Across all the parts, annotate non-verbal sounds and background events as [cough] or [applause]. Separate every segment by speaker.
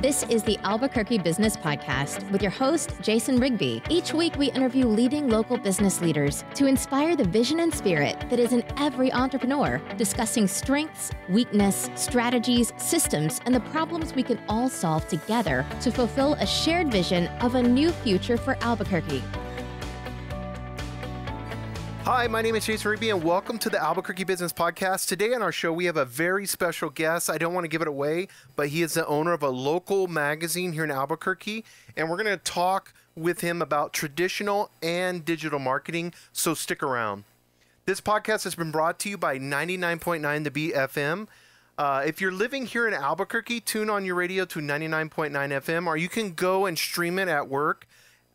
Speaker 1: This is the Albuquerque Business Podcast with your host, Jason Rigby. Each week, we interview leading local business leaders to inspire the vision and spirit that is in every entrepreneur, discussing strengths, weakness, strategies, systems, and the problems we can all solve together to fulfill a shared vision of a new future for Albuquerque.
Speaker 2: Hi, my name is Jason Rigby, and welcome to the Albuquerque Business Podcast. Today on our show, we have a very special guest. I don't want to give it away, but he is the owner of a local magazine here in Albuquerque, and we're going to talk with him about traditional and digital marketing. So stick around. This podcast has been brought to you by 99.9 The Beat FM. Uh, if you're living here in Albuquerque, tune on your radio to 99.9 FM, or you can go and stream it at work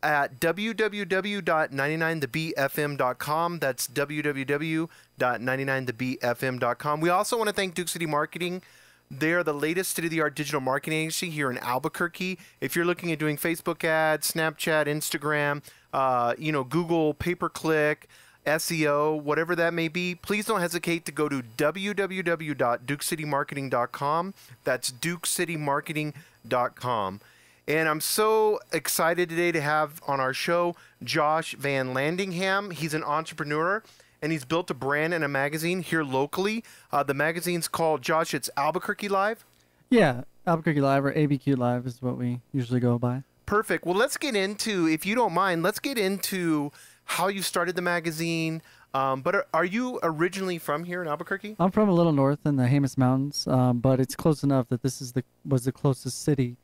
Speaker 2: at www.99thebfm.com. That's www.99thebfm.com. We also want to thank Duke City Marketing. They are the latest state of the art digital marketing agency here in Albuquerque. If you're looking at doing Facebook ads, Snapchat, Instagram, uh, you know, Google, pay per click, SEO, whatever that may be, please don't hesitate to go to www.dukecitymarketing.com. That's dukecitymarketing.com. And I'm so excited today to have on our show Josh Vanlandingham. He's an entrepreneur and he's built a brand and a magazine here locally. Uh, the magazine's called Josh. It's Albuquerque Live.
Speaker 3: Yeah, Albuquerque Live or ABQ Live is what we usually go by.
Speaker 2: Perfect. Well, let's get into, if you don't mind, let's get into how you started the magazine. Um, but are, are, you originally from here in Albuquerque?
Speaker 3: I'm from a little north in the Jemez Mountains, um, but it's close enough that this is the was the closest city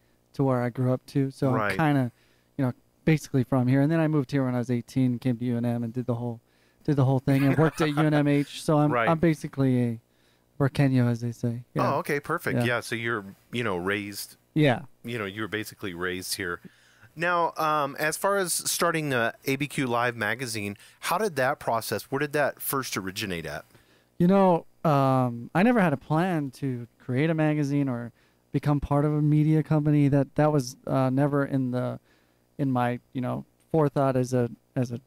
Speaker 3: to where I grew up to. So right. I'm kind of, you know, basically from here. And then I moved here when I was 18, came to UNM and did the whole, did the whole thing and worked at [laughs] UNMH. So I'm, right. I'm basically a Burqueño, as they say.
Speaker 2: Yeah. Oh, okay, perfect. Yeah. yeah. So you're, you know, raised.
Speaker 3: Yeah.
Speaker 2: You know, you were basically raised here. Now, um, as far as starting the ABQ Live magazine, how did that process? Where did that first originate at?
Speaker 3: You know, um, I never had a plan to create a magazine or become part of a media company. That that was uh, never in the in my you know forethought as a as a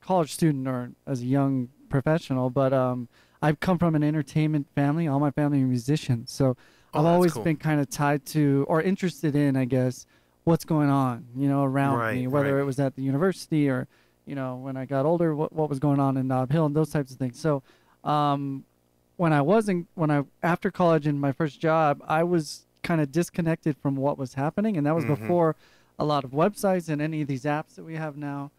Speaker 3: college student or as a young professional. But um, I've come from an entertainment family. All my family are musicians, so oh, I've always cool. been kind of tied to or interested in, I guess, what's going on, you know, around right, me, whether right. it was at the university or, you know, when I got older, what what was going on in Nob Hill and those types of things. So, um, when I wasn't when I after college and my first job, I was kind of disconnected from what was happening, and that was mm-hmm. before a lot of websites and any of these apps that we have now.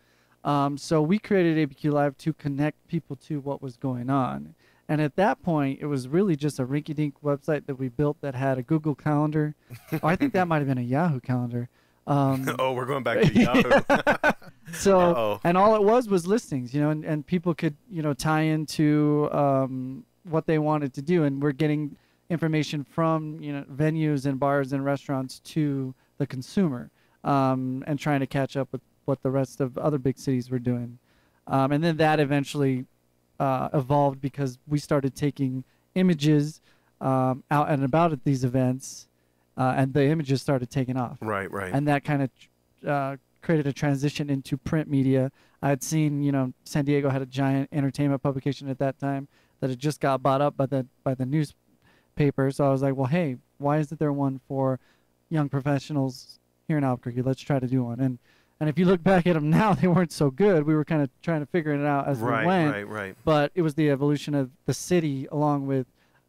Speaker 3: Um, so we created ABQ Live to connect people to what was going on. And at that point, it was really just a rinky-dink website that we built that had a Google Calendar. oh, I think that might have been a Yahoo Calendar.
Speaker 2: Um, [laughs] oh, we're going back [laughs] to Yahoo.
Speaker 3: so, Uh-oh. and all it was was listings, you know, and, and people could, you know, tie into um, what they wanted to do. And we're getting information from you know venues and bars and restaurants to the consumer, um, and trying to catch up with what the rest of other big cities were doing. Um, and then that eventually uh, evolved because we started taking images um, out and about at these events, uh, and the images started taking off.
Speaker 2: Right, right.
Speaker 3: And that kind of uh, created a transition into print media. I had seen, you know, San Diego had a giant entertainment publication at that time that had just got bought up by the by the news paper. So I was like, well, hey, why isn't there one for young professionals here in Albuquerque? Let's try to do one. And and if you look back at them now, [laughs] they weren't so good. We were kind of trying to figure it out as
Speaker 2: right,
Speaker 3: we went.
Speaker 2: Right, right,
Speaker 3: But it was the evolution of the city, along with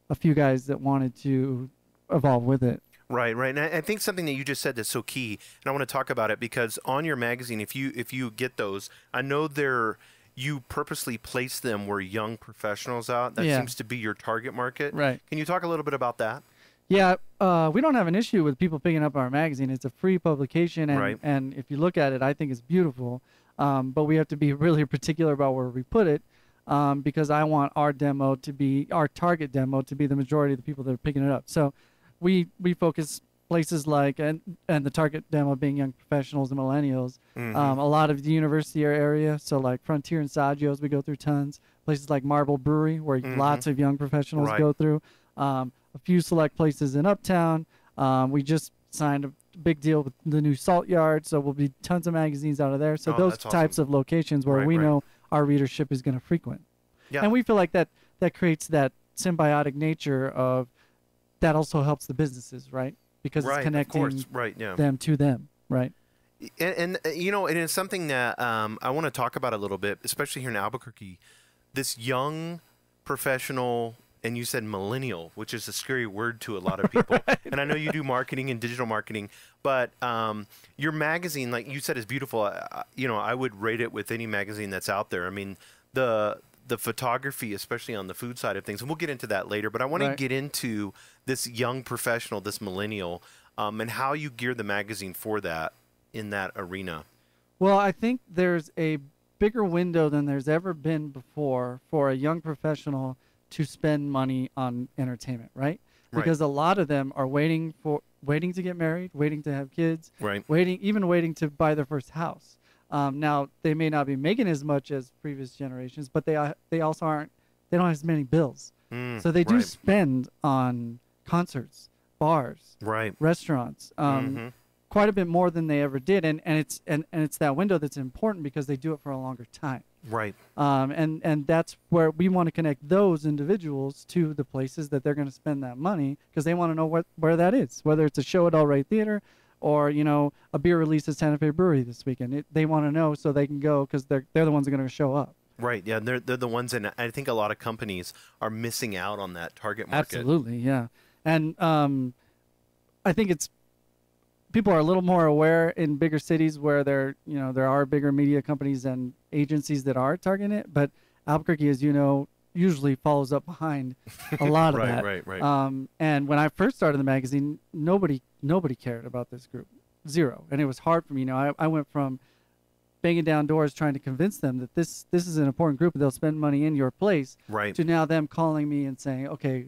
Speaker 3: a few guys that wanted to evolve with it.
Speaker 2: Right, right. And I think something that you just said that's so key, and I want to talk about it because on your magazine, if you if you get those, I know they're you purposely place them where young professionals out. That yeah. seems to be your target market.
Speaker 3: Right.
Speaker 2: Can you talk a little bit about that?
Speaker 3: Yeah, uh, we don't have an issue with people picking up our magazine. It's a free publication, and,
Speaker 2: right.
Speaker 3: and if you look at it, I think it's beautiful. Um, but we have to be [laughs] really particular about where we put it um, because I want our demo to be our target demo to be the majority of the people that are picking it up. So we we focus places like and and the target demo being young professionals and millennials. Mm-hmm. Um, a lot of the university area, so like Frontier and Saggio's, we go through tons. Places like Marble Brewery, where mm-hmm. lots of young professionals right. go through. Um, a few select places in Uptown. Um, we just signed a big deal with the new Salt Yard, so we'll be tons of magazines out of there. So
Speaker 2: oh,
Speaker 3: those types
Speaker 2: awesome.
Speaker 3: of locations where
Speaker 2: right,
Speaker 3: we
Speaker 2: right.
Speaker 3: know our readership is going to frequent.
Speaker 2: Yeah.
Speaker 3: And we feel like that that creates that symbiotic nature of that also helps the businesses, right? Because
Speaker 2: right,
Speaker 3: it's connecting.
Speaker 2: Right, yeah.
Speaker 3: them to them, right?
Speaker 2: And, and uh, you know, it is something that um, I want to talk about a little bit, especially here in Albuquerque. This young professional, and you said millennial, which is a scary word to a lot of people. [laughs] And I know you do marketing and digital marketing, but um, your magazine, like you said, is beautiful. I, you know, I would rate it with any magazine that's out there. I mean, the the photography, especially on the food side of things, and we'll get into that later. But I want
Speaker 3: Right.
Speaker 2: to get into this young professional, this millennial, um, and how you gear the magazine for that in that arena.
Speaker 3: Well, I think there's a bigger window than there's ever been before for a young professional to spend money on entertainment, right?
Speaker 2: Right.
Speaker 3: Because a lot of them are waiting for waiting to get married, waiting to have kids,
Speaker 2: Right.
Speaker 3: waiting even waiting to buy their first house. Um, now they may not be making as much as previous generations, but they are, they also aren't they don't have as many bills,
Speaker 2: Mm,
Speaker 3: so they do
Speaker 2: right.
Speaker 3: spend on concerts, bars,
Speaker 2: Right.
Speaker 3: restaurants, um,
Speaker 2: Mhm.
Speaker 3: quite a bit more than they ever did, and, and it's and, and it's that window that's important because they do it for a longer time,
Speaker 2: Right.
Speaker 3: um, and and that's where we want to connect those individuals to the places that they're going to spend that money because they want to know what where that is, whether it's a show at El Rey Theater, or you know a beer release at Santa Fe Brewery this weekend. It, they want to know so they can go because they're they're the ones that are going to show up.
Speaker 2: Right. Yeah. They're they're the ones, and I think a lot of companies are missing out on that target market.
Speaker 3: Absolutely, yeah. And um, I think it's people are a little more aware in bigger cities where there, you know, there are bigger media companies and agencies that are targeting it. But Albuquerque, as you know, usually follows up behind a lot of [laughs]
Speaker 2: Right.
Speaker 3: that.
Speaker 2: Right. Right.
Speaker 3: Um, and when I first started the magazine, nobody nobody cared about this group, zero. And it was hard for me. You know, I, I went from banging down doors trying to convince them that this this is an important group and they'll spend money in your place
Speaker 2: right.
Speaker 3: to now them calling me and saying, okay,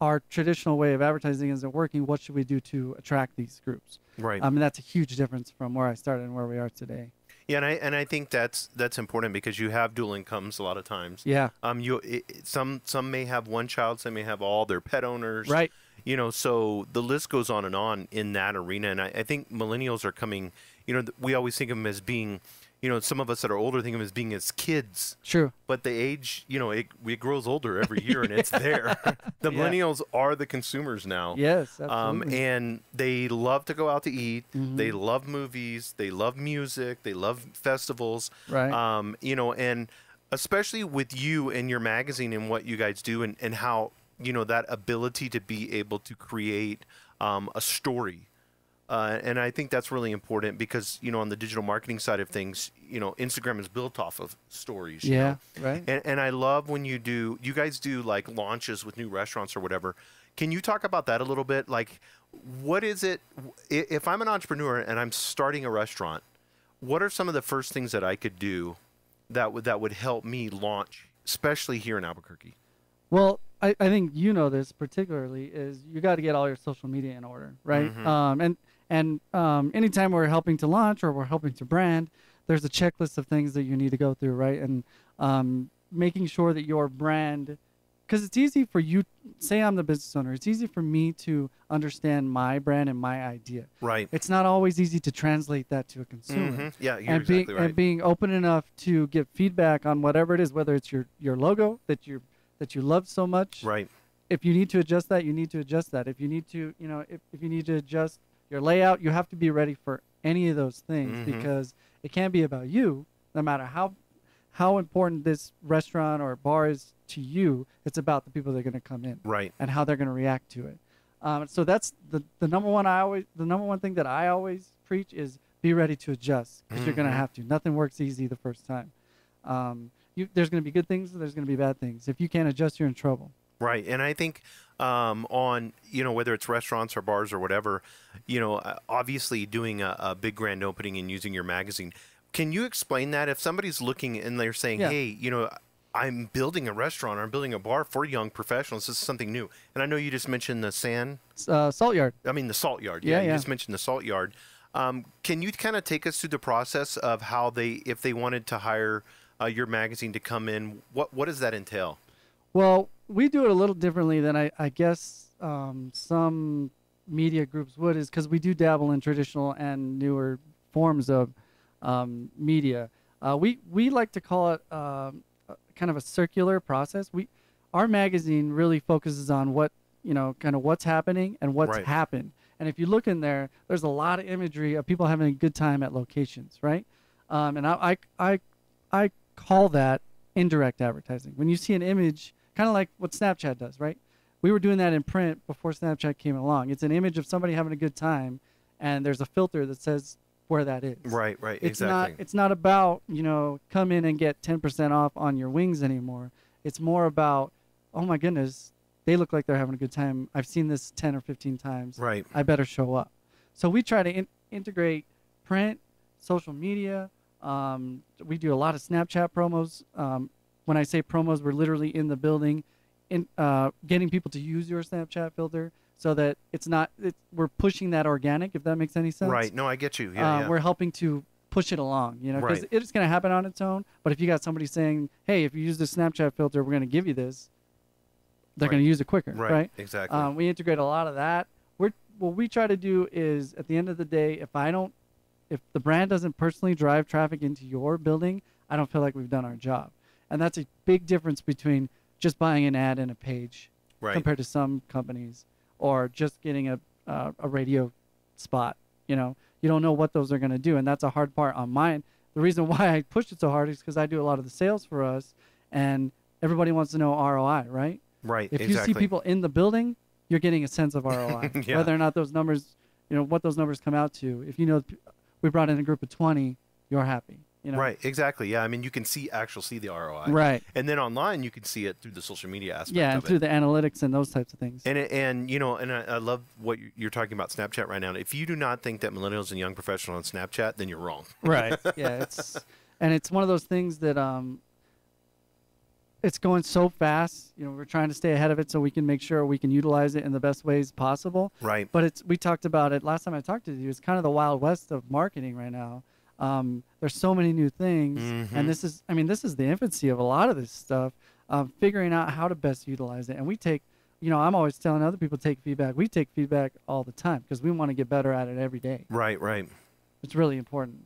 Speaker 3: our traditional way of advertising isn't working. What should we do to attract these groups?
Speaker 2: Right.
Speaker 3: I mean, that's a huge difference from where I started and where we are today.
Speaker 2: yeah. And I and I think that's that's important because you have dual incomes a lot of times.
Speaker 3: Yeah.
Speaker 2: Um. You it, some some may have one child. Some may have all. They're pet owners.
Speaker 3: Right.
Speaker 2: You know. So the list goes on and on in that arena. And I, I think millennials are coming. You know. We always think of them as being. You know, some of us that are older think of them as being as kids.
Speaker 3: True.
Speaker 2: but the age, you know, it, it grows older every year and it's there. [laughs] the
Speaker 3: Yeah.
Speaker 2: millennials are the consumers now.
Speaker 3: Yes.
Speaker 2: Um,
Speaker 3: Absolutely.
Speaker 2: and they love to go out to eat.
Speaker 3: Mhm.
Speaker 2: They love movies. They love music. They love festivals.
Speaker 3: right.
Speaker 2: Um, you know, and especially with you and your magazine and what you guys do and, and how, you know, that ability to be able to create um, a story. Uh, and I think that's really important because, you know, on the digital marketing side of things, you know, Instagram is built off of stories. you know?
Speaker 3: yeah. Right.
Speaker 2: And, and I love when you do, you guys do like launches with new restaurants or whatever. Can you talk about that a little bit? Like, what is it? If I'm an entrepreneur and I'm starting a restaurant, what are some of the first things that I could do that would that would help me launch, especially here in Albuquerque?
Speaker 3: Well, I, I think you know this particularly is you got to get all your social media in order, right?
Speaker 2: Mhm.
Speaker 3: Um, and and um, anytime we're helping to launch or we're helping to brand, there's a checklist of things that you need to go through, right? And um, making sure that your brand, because it's easy for you. Say I'm the business owner. It's easy for me to understand my brand and my idea.
Speaker 2: Right.
Speaker 3: It's not always easy to translate that to a consumer
Speaker 2: Mhm. Yeah, you're
Speaker 3: and
Speaker 2: exactly
Speaker 3: being
Speaker 2: right.
Speaker 3: and being open enough to give feedback on whatever it is, whether it's your your logo that you that you love so much.
Speaker 2: right.
Speaker 3: If you need to adjust that, you need to adjust that. If you need to, you know, if, if you need to adjust your layout, you have to be ready for any of those things
Speaker 2: Mhm.
Speaker 3: because it can't be about you, no matter how how important this restaurant or bar is to you. It's about the people that are going to come in
Speaker 2: Right.
Speaker 3: and how they're going to react to it. Um, so that's the the number one I always the number one thing that I always preach is be ready to adjust because you're going to have to. Nothing works easy the first time. Um, you, there's going to be good things. There's going to be bad things. If you can't adjust, you're in trouble.
Speaker 2: Right, and I think um, on you know whether it's restaurants or bars or whatever, you know, uh, obviously doing a, a big grand opening and using your magazine. Can you explain that if somebody's looking and they're saying,
Speaker 3: Yeah.
Speaker 2: "Hey, you know, I'm building a restaurant or I'm building a bar for young professionals. This is something new." And I know you just mentioned the sand.
Speaker 3: Uh, Salt Yard.
Speaker 2: I mean the salt yard.
Speaker 3: Yeah,
Speaker 2: you
Speaker 3: yeah.
Speaker 2: just mentioned the salt yard. Um, can you kind of take us through the process of how they, if they wanted to hire uh, your magazine to come in, what what does that entail?
Speaker 3: Well, we do it a little differently than I, I guess um, some media groups would, is because we do dabble in traditional and newer forms of um, media. Uh, we we like to call it um, kind of a circular process. We our magazine really focuses on what you know, kind of what's happening and what's
Speaker 2: Right.
Speaker 3: happened, And if you look in there, there's a lot of imagery of people having a good time at locations, right? Um, and I, I, I, I call that indirect advertising. When you see an image, kind of like what Snapchat does, right? We were doing that in print before Snapchat came along. It's an image of somebody having a good time, and there's a filter that says where that is.
Speaker 2: Right, right,
Speaker 3: It's
Speaker 2: exactly.
Speaker 3: not. It's not about you know come in and get 10% off on your wings anymore. It's more about oh my goodness, they look like they're having a good time. I've seen this 10 or 15 times.
Speaker 2: right.
Speaker 3: I better show up. So we try to in- integrate print, social media. Um, we do a lot of Snapchat promos. Um, when I say promos, we're literally in the building, in uh, getting people to use your Snapchat filter so that it's not. It, we're pushing that organic, if that makes any sense.
Speaker 2: Right. No, I get you. Yeah,
Speaker 3: uh,
Speaker 2: yeah.
Speaker 3: We're helping to push it along, you know, because
Speaker 2: Right.
Speaker 3: it's going to happen on its own. But if you got somebody saying, "Hey, if you use the Snapchat filter, we're going to give you this," they're
Speaker 2: Right.
Speaker 3: going to use it quicker,
Speaker 2: right.
Speaker 3: right?
Speaker 2: Exactly.
Speaker 3: Um, we integrate a lot of that. We're what we try to do is at the end of the day, if I don't, if the brand doesn't personally drive traffic into your building, I don't feel like we've done our job, and that's a big difference between just buying an ad in a page
Speaker 2: right.
Speaker 3: compared to some companies, or just getting a uh, a radio spot. You know, you don't know what those are going to do, and that's a hard part on mine. The reason why I pushed it so hard is because I do a lot of the sales for us, and everybody wants to know ROI, right?
Speaker 2: right.
Speaker 3: If
Speaker 2: exactly.
Speaker 3: you see people in the building, you're getting a sense of ROI, [laughs]
Speaker 2: Yeah.
Speaker 3: whether or not those numbers, you know, what those numbers come out to. If you know we brought in a group of 20, you're happy. You know,
Speaker 2: Right. Exactly. Yeah. I mean, you can see actual see the ROI.
Speaker 3: right,
Speaker 2: And then online, you can see it through the social media aspect
Speaker 3: yeah, and
Speaker 2: it.
Speaker 3: through the analytics and those types of things.
Speaker 2: And it, and you know, and I, I love what you- you're talking about Snapchat right now. If you do not think that millennials and young professionals on Snapchat, then you're wrong.
Speaker 3: right [laughs] yeah it's and it's one of those things that um it's going so fast you know we're trying to stay ahead of it so we can make sure we can utilize it in the best ways possible
Speaker 2: Right.
Speaker 3: but it's we talked about it last time i talked to you it's kind of the wild west of marketing right now um, there's so many new things
Speaker 2: Mhm.
Speaker 3: and this is i mean this is the infancy of a lot of this stuff um, figuring out how to best utilize it and we take you know i'm always telling other people take feedback we take feedback all the time because we want to get better at it every day
Speaker 2: Right. Right.
Speaker 3: it's really important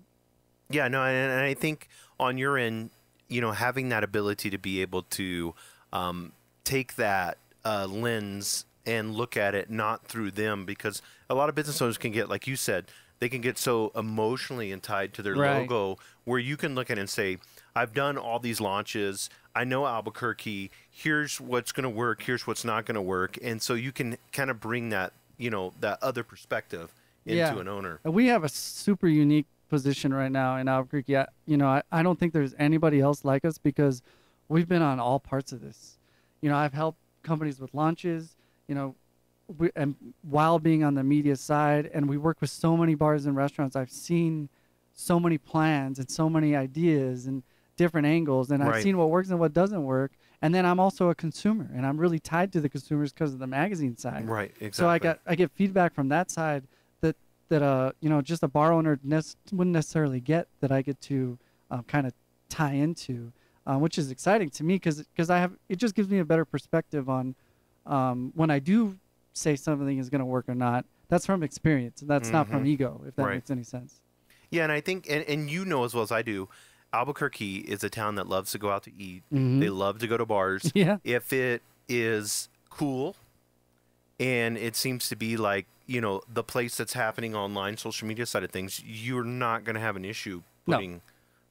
Speaker 2: Yeah, no, and, and I think on your end, you know, having that ability to be able to um, take that uh, lens and look at it not through them, because a lot of business owners can get, like you said, they can get so emotionally and tied to their
Speaker 3: Right.
Speaker 2: logo, where you can look at it and say, "I've done all these launches. I know Albuquerque. Here's what's going to work. Here's what's not going to work," and so you can kind of bring that, you know, that other perspective into
Speaker 3: Yeah.
Speaker 2: an owner.
Speaker 3: We have a super unique position right now in Albuquerque. I, you know, I, I don't think there's anybody else like us because we've been on all parts of this. You know, I've helped companies with launches, you know, we, and while being on the media side, and we work with so many bars and restaurants, I've seen so many plans and so many ideas and different angles, and I've seen what works and what doesn't work. And then I'm also a consumer, and I'm really tied to the consumers because of the magazine side.
Speaker 2: Right. Exactly.
Speaker 3: So I got I get feedback from that side that uh you know just a bar owner nes- wouldn't necessarily get that I get to um, kind of tie into, um, which is exciting to me because because I have it just gives me a better perspective on um, when I do say something is going to work or not. That's from experience. And that's not from
Speaker 2: Mhm.
Speaker 3: ego, if that
Speaker 2: Right.
Speaker 3: makes any sense.
Speaker 2: Yeah, and I think, and, and you know as well as I do, Albuquerque is a town that loves to go out to eat.
Speaker 3: Mhm.
Speaker 2: They love to go to bars. [laughs]
Speaker 3: Yeah.
Speaker 2: If it is cool and it seems to be like, you know, the place that's happening online, social media side of things, you're not going to have an issue
Speaker 3: No.
Speaker 2: putting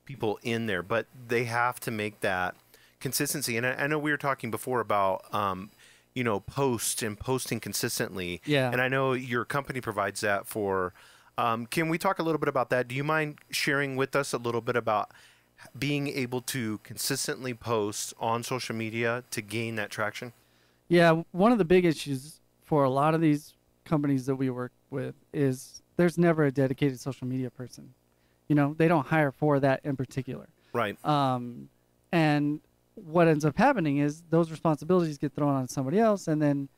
Speaker 2: people in there. But they have to make that consistency. And I, I know we were talking before about, um, you know, post and posting consistently.
Speaker 3: Yeah.
Speaker 2: And I know your company provides that for. Um, can we talk a little bit about that? Do you mind sharing with us a little bit about being able to consistently post on social media to gain that traction?
Speaker 3: Yeah, one of the big issues for a lot of these companies that we work with is there's never a dedicated social media person. You know, they don't hire for that in particular.
Speaker 2: Right.
Speaker 3: Um, and what ends up happening is those responsibilities get thrown on somebody else, and then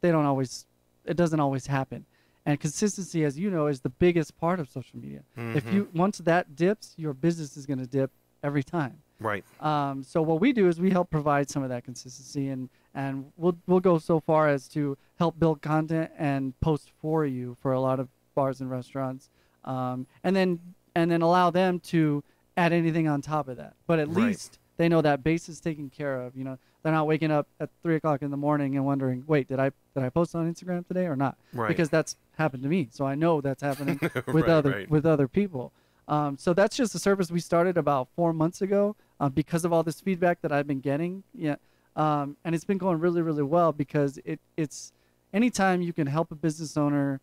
Speaker 3: they don't always, it doesn't always happen. And consistency, as you know, is the biggest part of social media. If
Speaker 2: Mhm.
Speaker 3: you once that dips, your business is going to dip every time.
Speaker 2: Right.
Speaker 3: Um, so what we do is we help provide some of that consistency, and and we'll we'll go so far as to help build content and post for you for a lot of bars and restaurants, um, and then and then allow them to add anything on top of that. But at
Speaker 2: Right.
Speaker 3: least they know that base is taken care of. You know, they're not waking up at three o'clock in the morning and wondering, wait, did I did I post on Instagram today or not?
Speaker 2: Right.
Speaker 3: Because that's happened to me, so I know that's happening [laughs] with
Speaker 2: Right,
Speaker 3: other
Speaker 2: right.
Speaker 3: with other people. Um, so that's just a service we started about four months ago uh, because of all this feedback that I've been getting. Yeah, um, and it's been going really, really well because it it's anytime you can help a business owner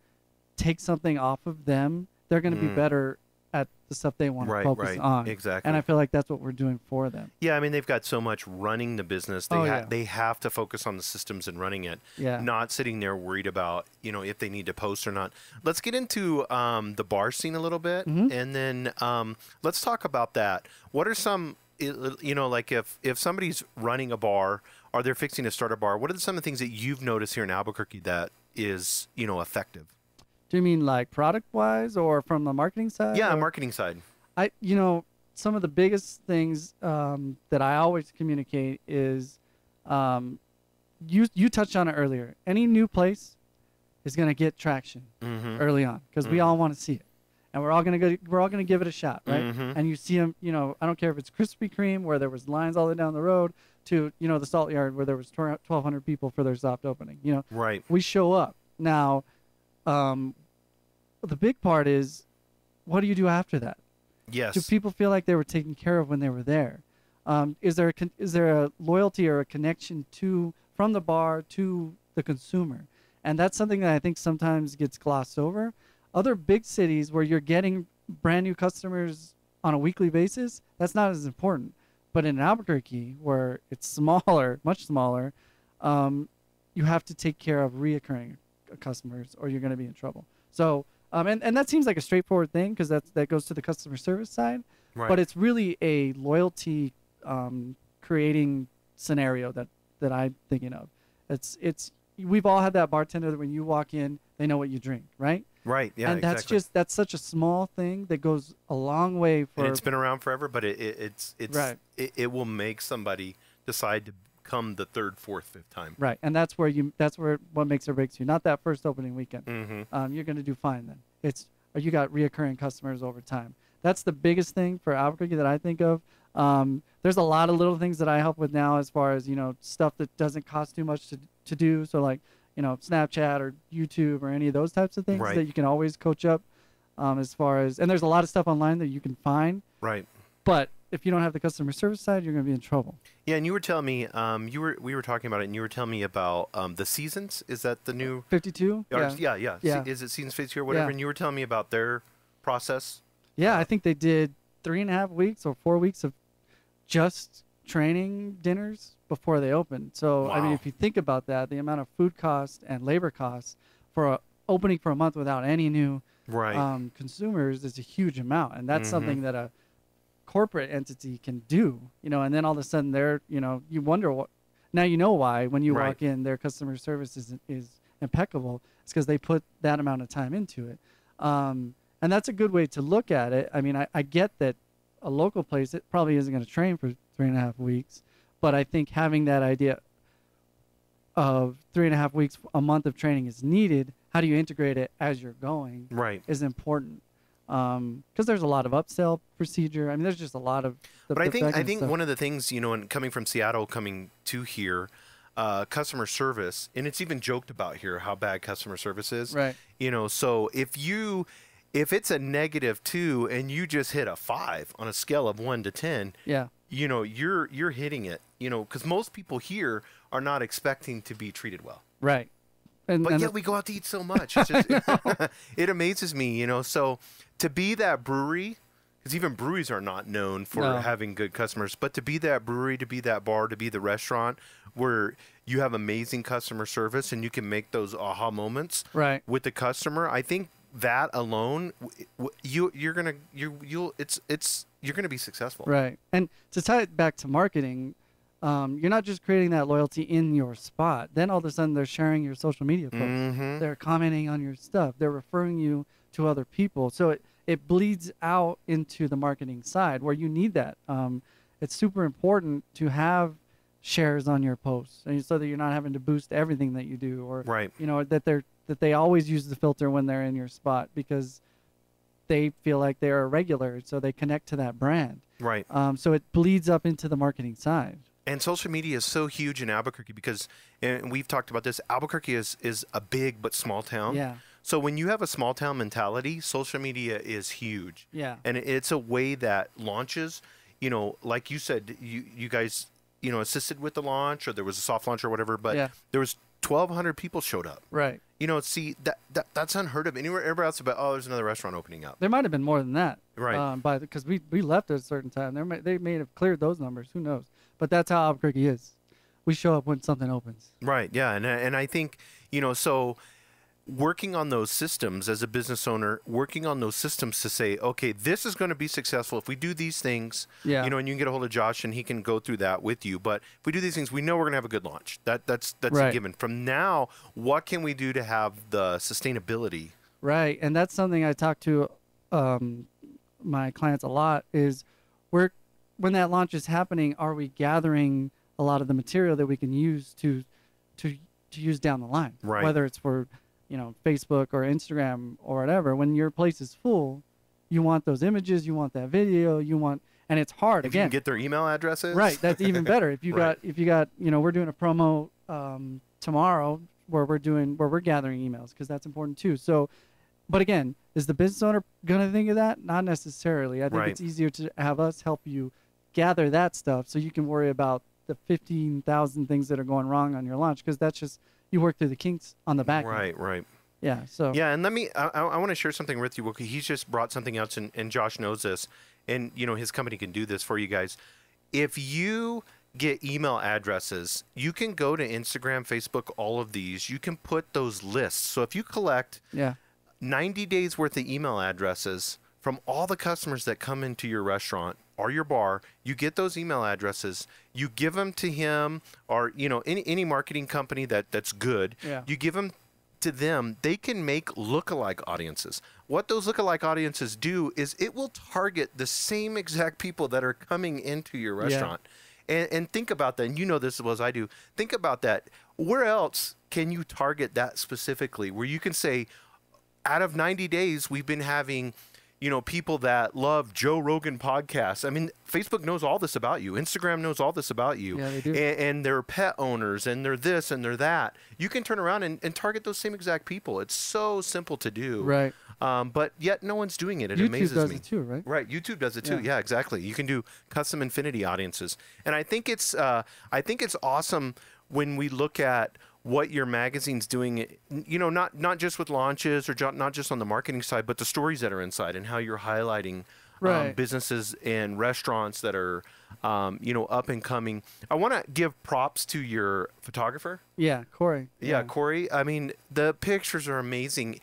Speaker 3: take something off of them, they're going to be
Speaker 2: Mm.
Speaker 3: better at the stuff they want
Speaker 2: Right,
Speaker 3: to focus
Speaker 2: right,
Speaker 3: on.
Speaker 2: exactly.
Speaker 3: And I feel like that's what we're doing for them.
Speaker 2: Yeah, I mean they've got so much running the business. They
Speaker 3: Oh,
Speaker 2: ha-
Speaker 3: yeah.
Speaker 2: they have to focus on the systems and running it.
Speaker 3: Yeah.
Speaker 2: Not sitting there worried about you know if they need to post or not. Let's get into um, the bar scene a little bit,
Speaker 3: Mhm.
Speaker 2: and then um, let's talk about that. What are some you know like if if somebody's running a bar or they're fixing to start a bar, what are some of the things that you've noticed here in Albuquerque that is you know effective?
Speaker 3: Do you mean like product wise or from the marketing side?
Speaker 2: Yeah,
Speaker 3: or-
Speaker 2: marketing side.
Speaker 3: I, you know, some of the biggest things um, that I always communicate is, um, you you touched on it earlier. Any new place is gonna get traction
Speaker 2: Mm-hmm.
Speaker 3: early on because we
Speaker 2: Mhm.
Speaker 3: all want to see it, and we're all gonna go. We're all gonna give it a shot, right?
Speaker 2: Mhm.
Speaker 3: And you see them. You know, I don't care if it's Krispy Kreme where there was lines all the way down the road to you know the Salt Yard where there was twelve hundred people for their soft opening. You know,
Speaker 2: Right.
Speaker 3: we show up now. Um, the big part is, what do you do after that?
Speaker 2: Yes.
Speaker 3: do people feel like they were taken care of when they were there? Um, is there a con- is there a loyalty or a connection to from the bar to the consumer? And that's something that I think sometimes gets glossed over. Other big cities where you're getting brand new customers on a weekly basis, that's not as important. But in Albuquerque, where it's smaller, [laughs] much smaller, um, you have to take care of reoccurring customers, or you're going to be in trouble. So, um, and, and that seems like a straightforward thing because that's that goes to the customer service side
Speaker 2: right.
Speaker 3: but it's really a loyalty um, creating scenario that that I'm thinking of. It's it's we've all had that bartender that when you walk in, they know what you drink, right?
Speaker 2: right. Yeah.
Speaker 3: and that's
Speaker 2: exactly.
Speaker 3: just that's such a small thing that goes a long way for
Speaker 2: and it's been around forever, but it, it it's it's
Speaker 3: Right.
Speaker 2: it, it will make somebody decide to come the third, fourth, fifth time.
Speaker 3: right, and that's where you that's where what makes or breaks you. Not that first opening weekend.
Speaker 2: Mm-hmm.
Speaker 3: um, you're going to do fine then. It's or you got reoccurring customers over time. That's the biggest thing for Albuquerque that I think of. Um, there's a lot of little things that I help with now, as far as you know, stuff that doesn't cost too much to to do. So like you know, Snapchat or YouTube or any of those types of things
Speaker 2: Right.
Speaker 3: that you can always coach up. Um, as far as and there's a lot of stuff online that you can find,
Speaker 2: Right.
Speaker 3: but if you don't have the customer service side, you're going to be in trouble.
Speaker 2: Yeah, and you were telling me, um, you were we were talking about it, and you were telling me about um, the seasons. Is that the new?
Speaker 3: 52.
Speaker 2: or-
Speaker 3: Yeah.
Speaker 2: yeah, yeah.
Speaker 3: Yeah.
Speaker 2: Se- Is it seasons fifty-two or whatever?
Speaker 3: Yeah.
Speaker 2: And you were telling me about their process.
Speaker 3: Yeah, I think they did three and a half weeks or four weeks of just training dinners before they opened. So I mean, if you think about that, the amount of food costs and labor costs for a, opening for a month without any new
Speaker 2: Right.
Speaker 3: um, consumers is a huge amount, and that's
Speaker 2: Mhm.
Speaker 3: something that a corporate entity can do. You know, and then all of a sudden they're you know you wonder what. Now you know why when you
Speaker 2: Right.
Speaker 3: walk in, their customer service is is impeccable. It's because they put that amount of time into it, um, and that's a good way to look at it. I mean, I, I get that a local place it probably isn't going to train for three and a half weeks, but I think having that idea of three and a half weeks, a month of training is needed. How do you integrate it as you're going?
Speaker 2: right.
Speaker 3: is important because there's a lot of upsell procedure. I mean, there's just a lot of. The,
Speaker 2: But I think I think
Speaker 3: stuff.
Speaker 2: one of the things you know, and coming from Seattle, coming to here, uh, customer service, and it's even joked about here how bad customer service is.
Speaker 3: Right.
Speaker 2: You know, so if you if it's a negative two and you just hit a five on a scale of one to ten,
Speaker 3: Yeah.
Speaker 2: You know you're you're hitting it. You know, because most people here are not expecting to be treated well.
Speaker 3: Right. And,
Speaker 2: But
Speaker 3: and
Speaker 2: yet we go out to eat so much. It's [laughs] just, [laughs] it amazes me, you know. So to be that brewery, because even breweries are not known for
Speaker 3: No.
Speaker 2: having good customers, but to be that brewery, to be that bar, to be the restaurant where you have amazing customer service and you can make those aha moments
Speaker 3: right.
Speaker 2: with the customer, I think that alone, you you're gonna you you'll it's it's you're gonna be successful.
Speaker 3: Right. And to tie it back to marketing, um, you're not just creating that loyalty in your spot. Then all of a sudden they're sharing your social media posts.
Speaker 2: Mm-hmm.
Speaker 3: They're commenting on your stuff. They're referring you to other people. So it, it bleeds out into the marketing side where you need that. Um, it's super important to have shares on your posts and so that you're not having to boost everything that you do or
Speaker 2: Right.
Speaker 3: you know that they're that they always use the filter when they're in your spot because they feel like they're a regular so they connect to that brand
Speaker 2: Right.
Speaker 3: um, so it bleeds up into the marketing side
Speaker 2: And social media is so huge in Albuquerque because, and we've talked about this. Albuquerque is is a big but small town.
Speaker 3: Yeah.
Speaker 2: So when you have a small town mentality, social media is huge.
Speaker 3: Yeah.
Speaker 2: And it's a way that launches, you know, like you said, you you guys, you know, assisted with the launch or there was a soft launch or whatever, but
Speaker 3: Yeah.
Speaker 2: there was 1200 people showed up.
Speaker 3: Right.
Speaker 2: You know, see that, that that's unheard of anywhere everywhere else about oh, there's another restaurant opening up.
Speaker 3: There might have been more than that.
Speaker 2: Right.
Speaker 3: Um, by because we we left at a certain time. They may, they may have cleared those numbers. Who knows? But that's how Albuquerque is. We show up when something opens.
Speaker 2: Right. Yeah. And and I think you know so working on those systems as a business owner, working on those systems to say, okay, this is going to be successful if we do these things.
Speaker 3: Yeah.
Speaker 2: You know, and you can get a hold of Josh and he can go through that with you. But if we do these things, we know we're going to have a good launch. That that's that's a given. From now, what can we do to have the sustainability?
Speaker 3: Right, and that's something I talk to um, my clients a lot. Is we're when that launch is happening, are we gathering a lot of the material that we can use to to to use down the line?
Speaker 2: Right.
Speaker 3: Whether it's for you know Facebook or Instagram or whatever. When your place is full, you want those images, you want that video, you want, and it's hard
Speaker 2: If you
Speaker 3: again.
Speaker 2: can get their email addresses.
Speaker 3: Right. That's even better. If you [laughs]
Speaker 2: Right.
Speaker 3: got if you got you know we're doing a promo um, tomorrow where we're doing where we're gathering emails because that's important too. So, but again, is the business owner gonna think of that? Not necessarily. I think
Speaker 2: Right.
Speaker 3: it's easier to have us help you gather that stuff so you can worry about the fifteen thousand things that are going wrong on your launch because that's just you work through the kinks on the back. end.
Speaker 2: Right. Right.
Speaker 3: Yeah. So.
Speaker 2: Yeah, and let me. I, I want to share something with you. He's just brought something else, and, and Josh knows this, and you know his company can do this for you guys. If you get email addresses, you can go to Instagram, Facebook, all of these. You can put those lists. So if you collect
Speaker 3: Yeah.
Speaker 2: 90 days worth of email addresses from all the customers that come into your restaurant or your bar you get those email addresses you give them to him or you know any, any marketing company that that's good
Speaker 3: Yeah.
Speaker 2: you give them to them they can make lookalike audiences what those lookalike audiences do is it will target the same exact people that are coming into your restaurant Yeah. and, and think about that and you know this as well as i do think about that where else can you target that specifically where you can say out of 90 days, we've been having, you know, people that love Joe Rogan podcasts. I mean, Facebook knows all this about you. Instagram knows all this about you.
Speaker 3: Yeah, they do.
Speaker 2: And, and they're pet owners and they're this and they're that. You can turn around and, and target those same exact people. It's so simple to do.
Speaker 3: Right.
Speaker 2: Um, but yet no one's doing it. It
Speaker 3: YouTube
Speaker 2: amazes
Speaker 3: does
Speaker 2: me.
Speaker 3: it too, right?
Speaker 2: Right, YouTube does it too.
Speaker 3: Yeah.
Speaker 2: Yeah. exactly. You can do custom affinity audiences, and I think it's uh, I think it's awesome when we look at what your magazine's doing. You know, not not just with launches or jo- not just on the marketing side, but the stories that are inside and how you're highlighting. Um, businesses and restaurants that are, um, you know, up and coming. I want to give props to your photographer.
Speaker 3: Yeah. Corey.
Speaker 2: Yeah, Corey. I mean, the pictures are amazing.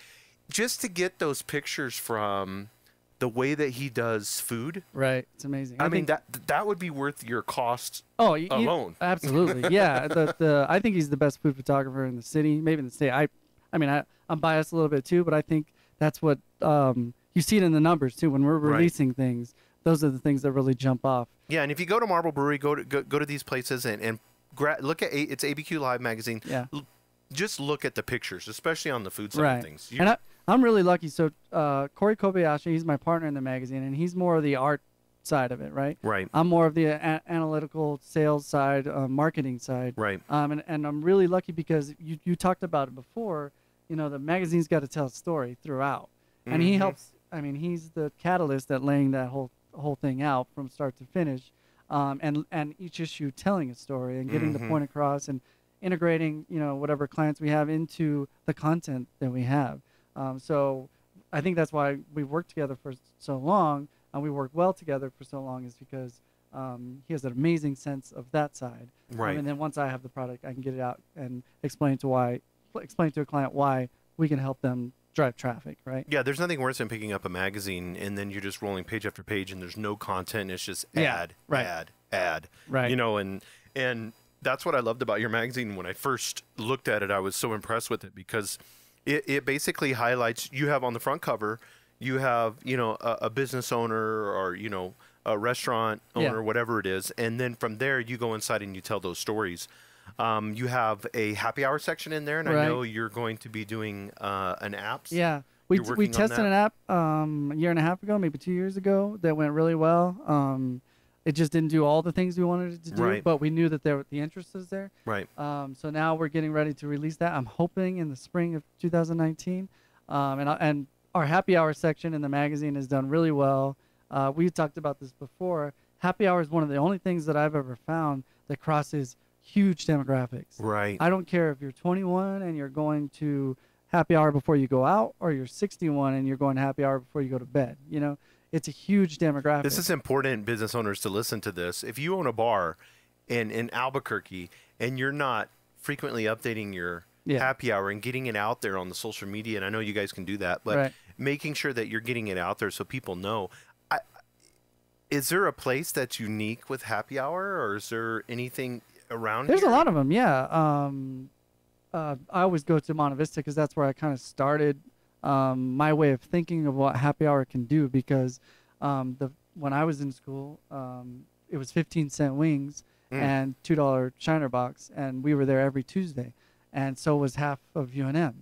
Speaker 2: Just to get those pictures from the way that he does food,
Speaker 3: Right. It's amazing.
Speaker 2: I, mean
Speaker 3: think-
Speaker 2: that that would be worth your cost.
Speaker 3: Oh, y- y-
Speaker 2: alone.
Speaker 3: absolutely. [laughs] Yeah. the, the I think he's the best food photographer in the city, maybe in the state. I, I mean, I, I'm biased a little bit too, but I think that's what um, you see it in the numbers too. When we're
Speaker 2: Right.
Speaker 3: releasing things, those are the things that really jump off.
Speaker 2: Yeah, and if you go to Marble Brewery, go to go, go to these places and and look at a, it's ABQ Live magazine.
Speaker 3: Yeah.
Speaker 2: L- just look at the pictures, especially on the food side
Speaker 3: right.
Speaker 2: of things. You-
Speaker 3: and I, I'm really lucky. So uh, Corey Kobayashi, he's my partner in the magazine, and he's more of the art side of it, right?
Speaker 2: right,
Speaker 3: I'm more of the a- analytical sales side, uh, marketing side.
Speaker 2: right,
Speaker 3: Um, and, and I'm really lucky because you, you talked about it before. You know, the magazine's got to tell a story throughout, and he
Speaker 2: Mhm.
Speaker 3: helps. I mean, he's the catalyst at laying that whole whole thing out from start to finish, um, and and each issue telling a story and getting
Speaker 2: Mhm.
Speaker 3: the point across and integrating you know whatever clients we have into the content that we have. Um, so I think that's why we've worked together for so long and we work well together for so long is because um, he has an amazing sense of that side. Um,
Speaker 2: right.
Speaker 3: and then once I have the product, I can get it out and explain to why, explain to a client why we can help them drive traffic, right?
Speaker 2: Yeah, there's nothing worse than picking up a magazine and then you're just rolling page after page and there's no content. It's just
Speaker 3: Yeah,
Speaker 2: ad,
Speaker 3: right.
Speaker 2: ad, ad.
Speaker 3: Right.
Speaker 2: You know, and and that's what I loved about your magazine. When I first looked at it, I was so impressed with it because it, it basically highlights you have on the front cover, you have you know a, a business owner or you know a restaurant
Speaker 3: Yeah.
Speaker 2: owner, whatever it is, and then from there you go inside and you tell those stories. Um, you have a happy hour section in there, and I know you're going to be doing uh, an app.
Speaker 3: Yeah. We, t- we tested an app um, a year and a half ago, maybe two years ago, that went really well. Um, it just didn't do all the things we wanted it to do.
Speaker 2: Right.
Speaker 3: But we knew that there the interest was there.
Speaker 2: Right.
Speaker 3: Um, so now we're getting ready to release that. I'm hoping in the spring of 2019. Um, and and our happy hour section in the magazine has done really well. Uh, we talked about this before. Happy hour is one of the only things that I've ever found that crosses huge demographics.
Speaker 2: Right.
Speaker 3: I don't care if you're 21 and you're going to happy hour before you go out, or you're 61 and you're going to happy hour before you go to bed. You know, it's a huge demographic.
Speaker 2: This is important, business owners, to listen to this. If you own a bar in, in Albuquerque and you're not frequently updating your
Speaker 3: Yeah.
Speaker 2: happy hour and getting it out there on the social media, and I know you guys can do that, but
Speaker 3: Right.
Speaker 2: making sure that you're getting it out there so people know. I, is there a place that's unique with happy hour, or is there anything around
Speaker 3: There's
Speaker 2: here?
Speaker 3: a lot of them, yeah. Um, uh, I always go to Monte Vista because that's where I kind of started um, my way of thinking of what happy hour can do. Because um, the when I was in school, um, it was 15 cent wings
Speaker 2: Mm.
Speaker 3: and two dollar Shiner Bocks, and we were there every Tuesday, and so was half of UNM,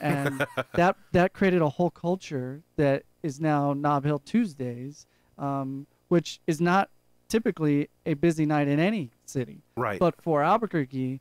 Speaker 3: and [laughs] that that created a whole culture that is now Nob Hill Tuesdays, um, which is not typically a busy night in any city.
Speaker 2: Right.
Speaker 3: But for Albuquerque,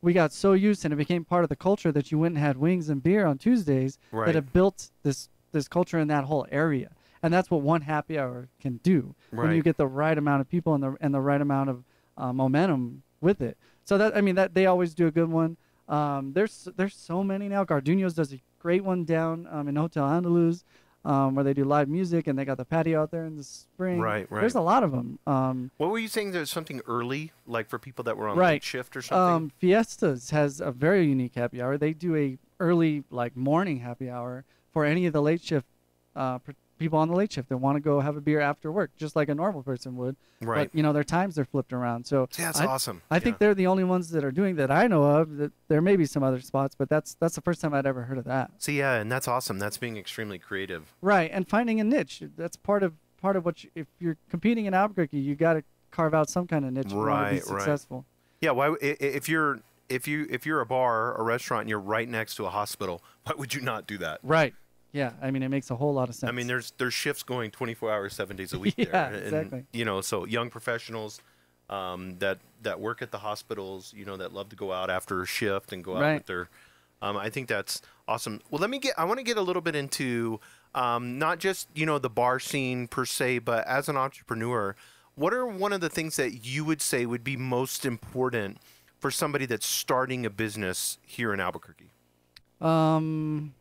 Speaker 3: we got so used and it became part of the culture that you went and had wings and beer on Tuesdays
Speaker 2: Right.
Speaker 3: that it built this this culture in that whole area. And that's what one happy hour can do when you get the right amount of people and the and the right amount of uh, momentum with it. So that I mean that they always do a good one. Um, there's there's so many now. Garduño's does a great one down um, in Hotel Andaluz, um, where they do live music and they got the patio out there in the spring.
Speaker 2: Right, right.
Speaker 3: There's a lot of them. Um,
Speaker 2: what were you saying? There's something early, like for people that were on
Speaker 3: Right.
Speaker 2: late shift or something?
Speaker 3: Um, Fiestas has a very unique happy hour. They do a early like morning happy hour for any of the late shift uh, people on the late shift that want to go have a beer after work, just like a normal person would.
Speaker 2: right.
Speaker 3: But you know their times are flipped around. So
Speaker 2: yeah, that's
Speaker 3: I,
Speaker 2: awesome.
Speaker 3: I think they're the only ones that are doing that I know of. That there may be some other spots, but that's that's the first time I'd ever heard of that.
Speaker 2: See, yeah, and that's awesome. That's being extremely creative.
Speaker 3: Right, and finding a niche. That's part of part of what you, if you're competing in Albuquerque, you got to carve out some kind of niche if you want to
Speaker 2: Right,
Speaker 3: be
Speaker 2: right.
Speaker 3: successful.
Speaker 2: Yeah, why? i- i- If you're if you if you're a bar, a restaurant, and you're right next to a hospital, why would you not do that?
Speaker 3: Right. Yeah, I mean it makes a whole lot of sense.
Speaker 2: I mean, there's there's shifts going 24 hours, seven days a [laughs] week
Speaker 3: Yeah,
Speaker 2: there, and,
Speaker 3: exactly.
Speaker 2: You know, so young professionals um, that that work at the hospitals, you know, that love to go out after a shift and go out
Speaker 3: Right.
Speaker 2: with their. Um, I think that's awesome. Well, let me get. I want to get a little bit into um, not just you know the bar scene per se, but as an entrepreneur, what are one of the things that you would say would be most important for somebody that's starting a business here in Albuquerque?
Speaker 3: Um,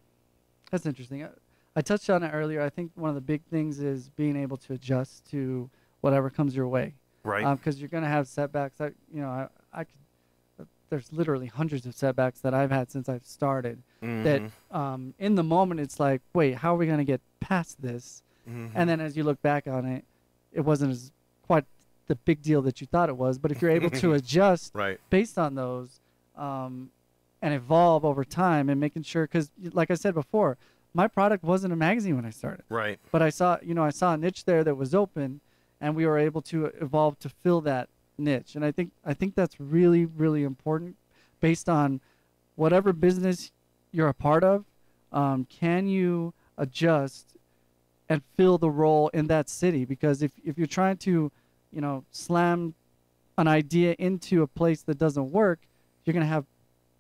Speaker 3: that's interesting. I, I touched on it earlier. I think one of the big things is being able to adjust to whatever comes your way.
Speaker 2: Right.
Speaker 3: Because you're gonna have setbacks. I, you know, I, I could. uh, There's literally hundreds of setbacks that I've had since I've started. That
Speaker 2: Mhm.
Speaker 3: um, in the moment it's like, wait, how are we gonna get past this?
Speaker 2: Mhm.
Speaker 3: And then as you look back on it, it wasn't as quite the big deal that you thought it was. But if you're able to [laughs] adjust
Speaker 2: right.
Speaker 3: based on those um, and evolve over time and making sure because like i said before my product wasn't a magazine when i started.
Speaker 2: Right.
Speaker 3: but i saw you know i saw a niche there that was open and we were able to evolve to fill that niche. And i think i think that's really really important based on whatever business you're a part of um, can you adjust and fill the role in that city? Because if, if you're trying to you know slam an idea into a place that doesn't work you're going to have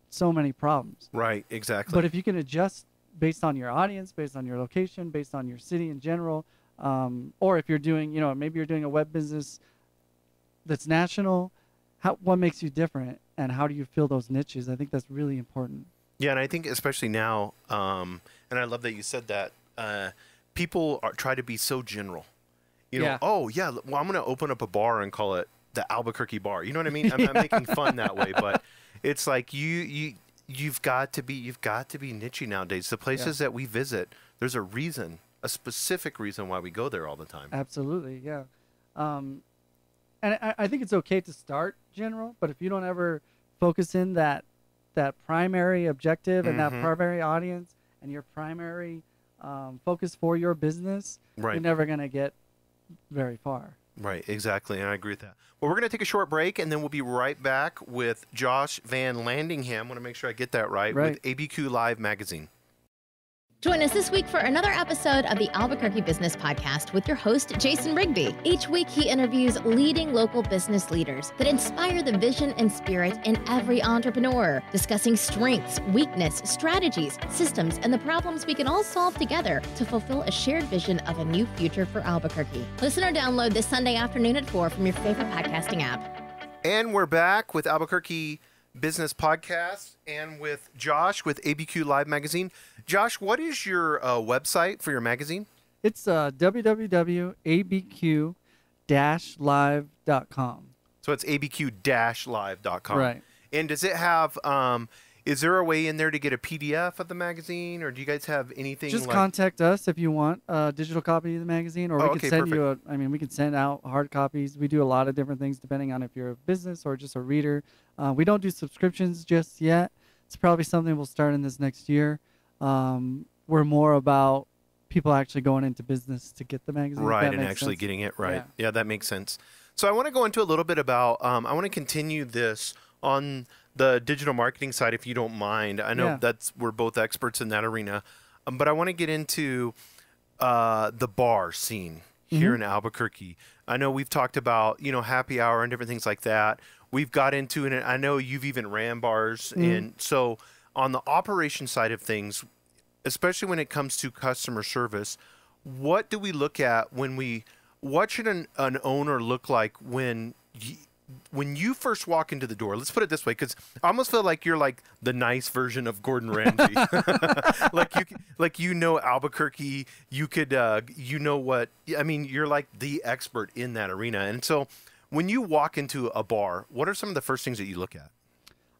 Speaker 3: so many problems
Speaker 2: Right. Exactly.
Speaker 3: but if you can adjust based on your audience based on your location based on your city in general um, or if you're doing you know maybe you're doing a web business that's national how what makes you different and how do you fill those niches i think that's really important
Speaker 2: Yeah, and I think especially now, um, and I love that you said that. Uh, people are try to be so general. You know,
Speaker 3: Yeah.
Speaker 2: oh yeah, well I'm gonna open up a bar and call it the Albuquerque Bar. You know what I mean? [laughs] I'm, I'm making fun that way, but it's like you you you've got to be you've got to be niche nowadays. The places that we visit, there's a reason, a specific reason why we go there all the time.
Speaker 3: Absolutely, yeah. Um, and I, I think it's okay to start general, but if you don't ever focus in that that primary objective and that
Speaker 2: Mhm.
Speaker 3: primary audience and your primary um, focus for your business,
Speaker 2: Right.
Speaker 3: you're never gonna get very far.
Speaker 2: Right, exactly, and I agree with that. Well, we're going to take a short break, and then we'll be right back with Josh Vanlandingham. I want to make sure I get that right,
Speaker 3: Right.
Speaker 2: with ABQ Live magazine.
Speaker 1: Join us this week for another episode of the Albuquerque Business Podcast with your host, Jason Rigby. Each week, he interviews leading local business leaders that inspire the vision and spirit in every entrepreneur, discussing strengths, weakness, strategies, systems, and the problems we can all solve together to fulfill a shared vision of a new future for Albuquerque. Listen or download this Sunday afternoon at 4 from your favorite podcasting app.
Speaker 2: And we're back with Albuquerque Business Podcast and with Josh with ABQ Live Magazine. Josh, what is your uh, website for your magazine?
Speaker 3: It's uh, www.abq-live.com.
Speaker 2: So it's abq-live.com.
Speaker 3: Right.
Speaker 2: And does it have? Um, is there a way in there to get a PDF of the magazine, or do you guys have anything?
Speaker 3: Just
Speaker 2: like,
Speaker 3: contact us if you want a digital copy of the magazine, or
Speaker 2: Oh,
Speaker 3: we
Speaker 2: okay,
Speaker 3: can send you a. I mean, we can send out hard copies. We do a lot of different things depending on if you're a business or just a reader. Uh, we don't do subscriptions just yet. It's probably something we'll start in this next year. Um, we're more about people actually going into business to get the magazine.
Speaker 2: right and actually
Speaker 3: sense.
Speaker 2: getting it right.
Speaker 3: Yeah.
Speaker 2: Yeah. that makes sense. So I want to go into a little bit about. Um, I want to continue this on the digital marketing side, if you don't mind. I know
Speaker 3: Yeah.
Speaker 2: that's we're both experts in that arena, um, but I want to get into uh, the bar scene here
Speaker 3: Mm-hmm.
Speaker 2: in Albuquerque. I know we've talked about you know happy hour and different things like that. We've got into it. and I know you've even ran bars,
Speaker 3: Mm-hmm.
Speaker 2: and so on the operation side of things, especially when it comes to customer service, what do we look at when we? What should an, an owner look like when? when you first walk into the door, let's put it this way, because I almost feel like you're like the nice version of Gordon Ramsay. [laughs] like you, like you know Albuquerque. You could, uh, you know what? I mean, you're like the expert in that arena. And so, when you walk into a bar, what are some of the first things that you look at?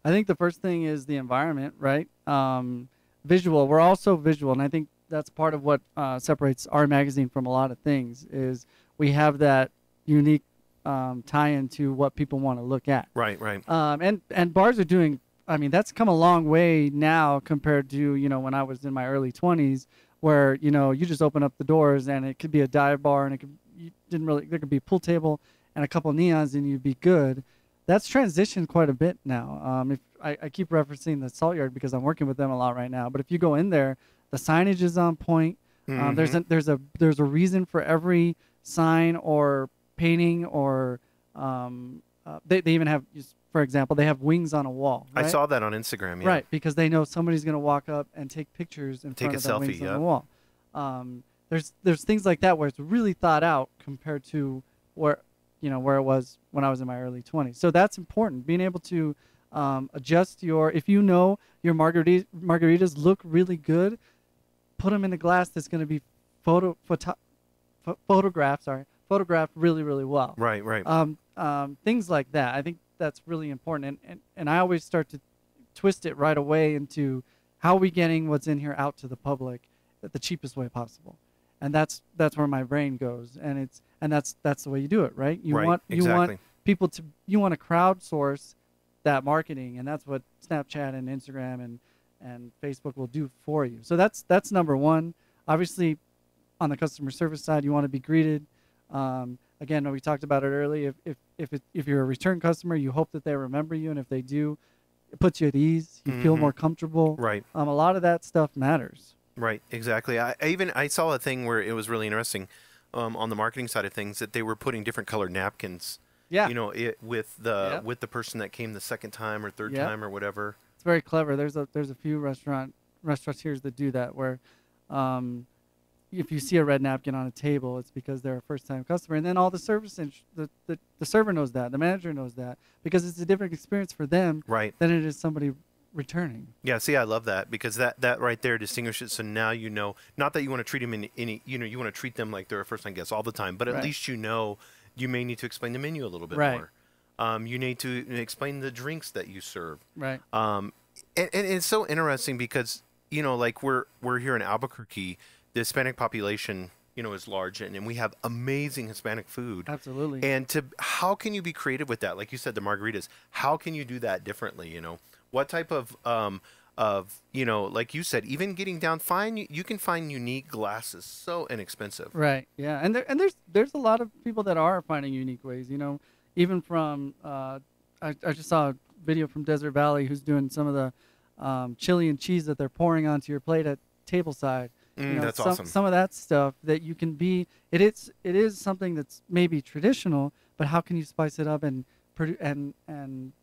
Speaker 3: I think the first thing is the environment, right? Um, visual. We're also visual, and I think that's part of what uh, separates our magazine from a lot of things. Is we have that unique um, tie-in to what people want to look at.
Speaker 2: Right, right.
Speaker 3: Um, and and bars are doing. I mean, that's come a long way now compared to you know when I was in my early 20s, where you know you just open up the doors and it could be a dive bar and it could you didn't really there could be a pool table and a couple neons and you'd be good. That's transitioned quite a bit now. Um, if I, I keep referencing the Salt Yard because I'm working with them a lot right now, but if you go in there, the signage is on point. Um, there's a there's a there's a reason for every sign or painting or um, uh, they, they even have for example they have wings on a wall
Speaker 2: I saw that on Instagram. Yeah.
Speaker 3: right because they know somebody's going to walk up and take pictures and
Speaker 2: Take
Speaker 3: front
Speaker 2: a
Speaker 3: of
Speaker 2: selfie,
Speaker 3: wings
Speaker 2: yeah.
Speaker 3: on the wall um, there's there's things like that where it's really thought out compared to where you know where it was when I was in my early 20s so that's important being able to um, adjust your if you know your margarita margaritas look really good put them in a glass that's going to be photo photo pho- photographed sorry photographed really really well
Speaker 2: Right, right.
Speaker 3: um, um, things like that. I think that's really important, and, and and I always start to twist it right away into how are we getting what's in here out to the public at the cheapest way possible, and that's that's where my brain goes, and it's and that's that's the way you do it, right? You
Speaker 2: Right,
Speaker 3: want you
Speaker 2: exactly.
Speaker 3: want people to you want to crowdsource that marketing, and that's what Snapchat and Instagram and and Facebook will do for you. So that's that's number one. Obviously, on the customer service side, you want to be greeted. Um, again, we talked about it earlier. If if if, it, if you're a return customer, you hope that they remember you, and if they do, it puts you at ease. You feel
Speaker 2: Mhm.
Speaker 3: more comfortable.
Speaker 2: right.
Speaker 3: Um, a lot of that stuff matters.
Speaker 2: Right, exactly. I, I even I saw a thing where it was really interesting um, on the marketing side of things that they were putting different colored napkins.
Speaker 3: Yeah,
Speaker 2: You know, it with the with the person that came the second time or third time or whatever.
Speaker 3: it's very clever. There's a there's a few restaurant restaurateurs that do that where, um, if you see a red napkin on a table, it's because they're a first time customer, and then all the service and the, the the server knows that, the manager knows that because it's a different experience for them
Speaker 2: Right.
Speaker 3: than it is somebody returning.
Speaker 2: Yeah. See, I love that because that that right there distinguishes. So now you know, not that you want to treat them in any, you know, you want to treat them like they're a first time guest all the time, but at
Speaker 3: Right.
Speaker 2: least you know you may need to explain the menu a little bit
Speaker 3: Right.
Speaker 2: more. Um, you need to explain the drinks that you serve.
Speaker 3: Right.
Speaker 2: Um, and, and it's so interesting because you know, like we're we're here in Albuquerque, the Hispanic population, you know, is large, and, and we have amazing Hispanic food.
Speaker 3: Absolutely.
Speaker 2: And to how can you be creative with that? Like you said, the margaritas. How can you do that differently? You know, what type of um of you know, like you said, even getting down, find you can find unique glasses so inexpensive.
Speaker 3: Right. Yeah. And there and there's there's a lot of people that are finding unique ways. You know, even from uh, I, I just saw a video from Desert Valley who's doing some of the um, chili and cheese that they're pouring onto your plate at table side.
Speaker 2: Mm,
Speaker 3: you know,
Speaker 2: that's
Speaker 3: some,
Speaker 2: awesome.
Speaker 3: Some of that stuff that you can be. It is it is something that's maybe traditional, but how can you spice it up and and and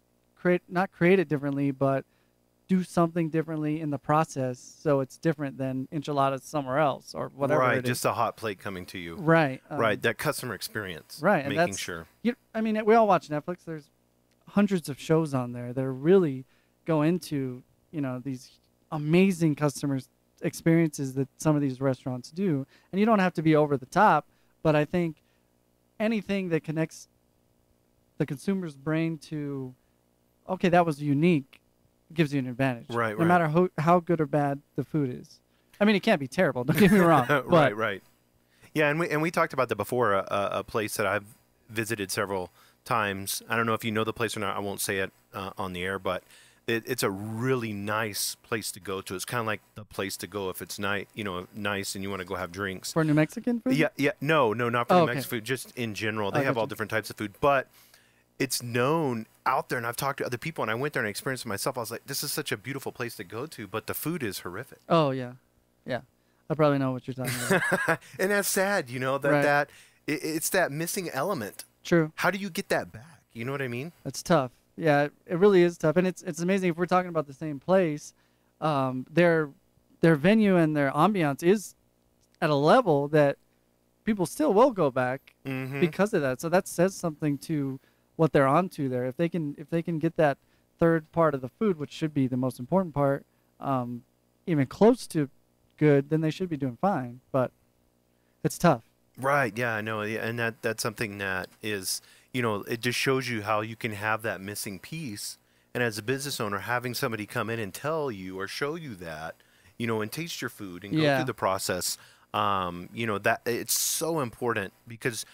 Speaker 3: create not create it differently, but do something differently in the process so it's different than enchiladas somewhere else or whatever.
Speaker 2: right,
Speaker 3: it is.
Speaker 2: just a hot plate coming to you.
Speaker 3: right. um,
Speaker 2: right, that customer experience.
Speaker 3: right, and
Speaker 2: making sure.
Speaker 3: You, I mean, we all watch Netflix. There's hundreds of shows on there that really go into you know these amazing customers experiences that some of these restaurants do, and you don't have to be over the top. But I think anything that connects the consumer's brain to, okay, that was unique, gives you an advantage.
Speaker 2: Right,
Speaker 3: No
Speaker 2: right.
Speaker 3: matter how how good or bad the food is. I mean, it can't be terrible. Don't get me [laughs] wrong. but
Speaker 2: right, right. Yeah, and we and we talked about that before. A, a, a place that I've visited several times. I don't know if you know the place or not. I won't say it uh, on the air, but it, it's a really nice place to go to. It's kind of like the place to go if it's nice, you know, nice, and you want to go have drinks.
Speaker 3: for New Mexican food.
Speaker 2: Yeah, yeah. No, no, not for
Speaker 3: Oh,
Speaker 2: New
Speaker 3: okay.
Speaker 2: Mexican food. Just in general, they
Speaker 3: Oh,
Speaker 2: have all
Speaker 3: gotcha.
Speaker 2: different types of food, but it's known out there. And I've talked to other people, and I went there and experienced it myself. I was like, this is such a beautiful place to go to, but the food is horrific.
Speaker 3: Oh yeah, yeah. I probably know what you're talking about. [laughs]
Speaker 2: and that's sad, you know that
Speaker 3: Right.
Speaker 2: that it, it's that missing element.
Speaker 3: True.
Speaker 2: How do you get that back? You know what I mean?
Speaker 3: That's tough. Yeah, it- it really is tough, and it's it's amazing if we're talking about the same place. Um, their their venue and their ambiance is at a level that people still will go back
Speaker 2: Mm-hmm.
Speaker 3: because of that. So that says something to what they're onto there. If they can if they can get that third part of the food, which should be the most important part, um, even close to good, then they should be doing fine. But it's tough.
Speaker 2: Right. Yeah, I know. And that that's something that is, you know, it just shows you how you can have that missing piece. And as a business owner, having somebody come in and tell you or show you that, you know, and taste your food and go
Speaker 3: Yeah.
Speaker 2: through the process, um, you know, that it's so important because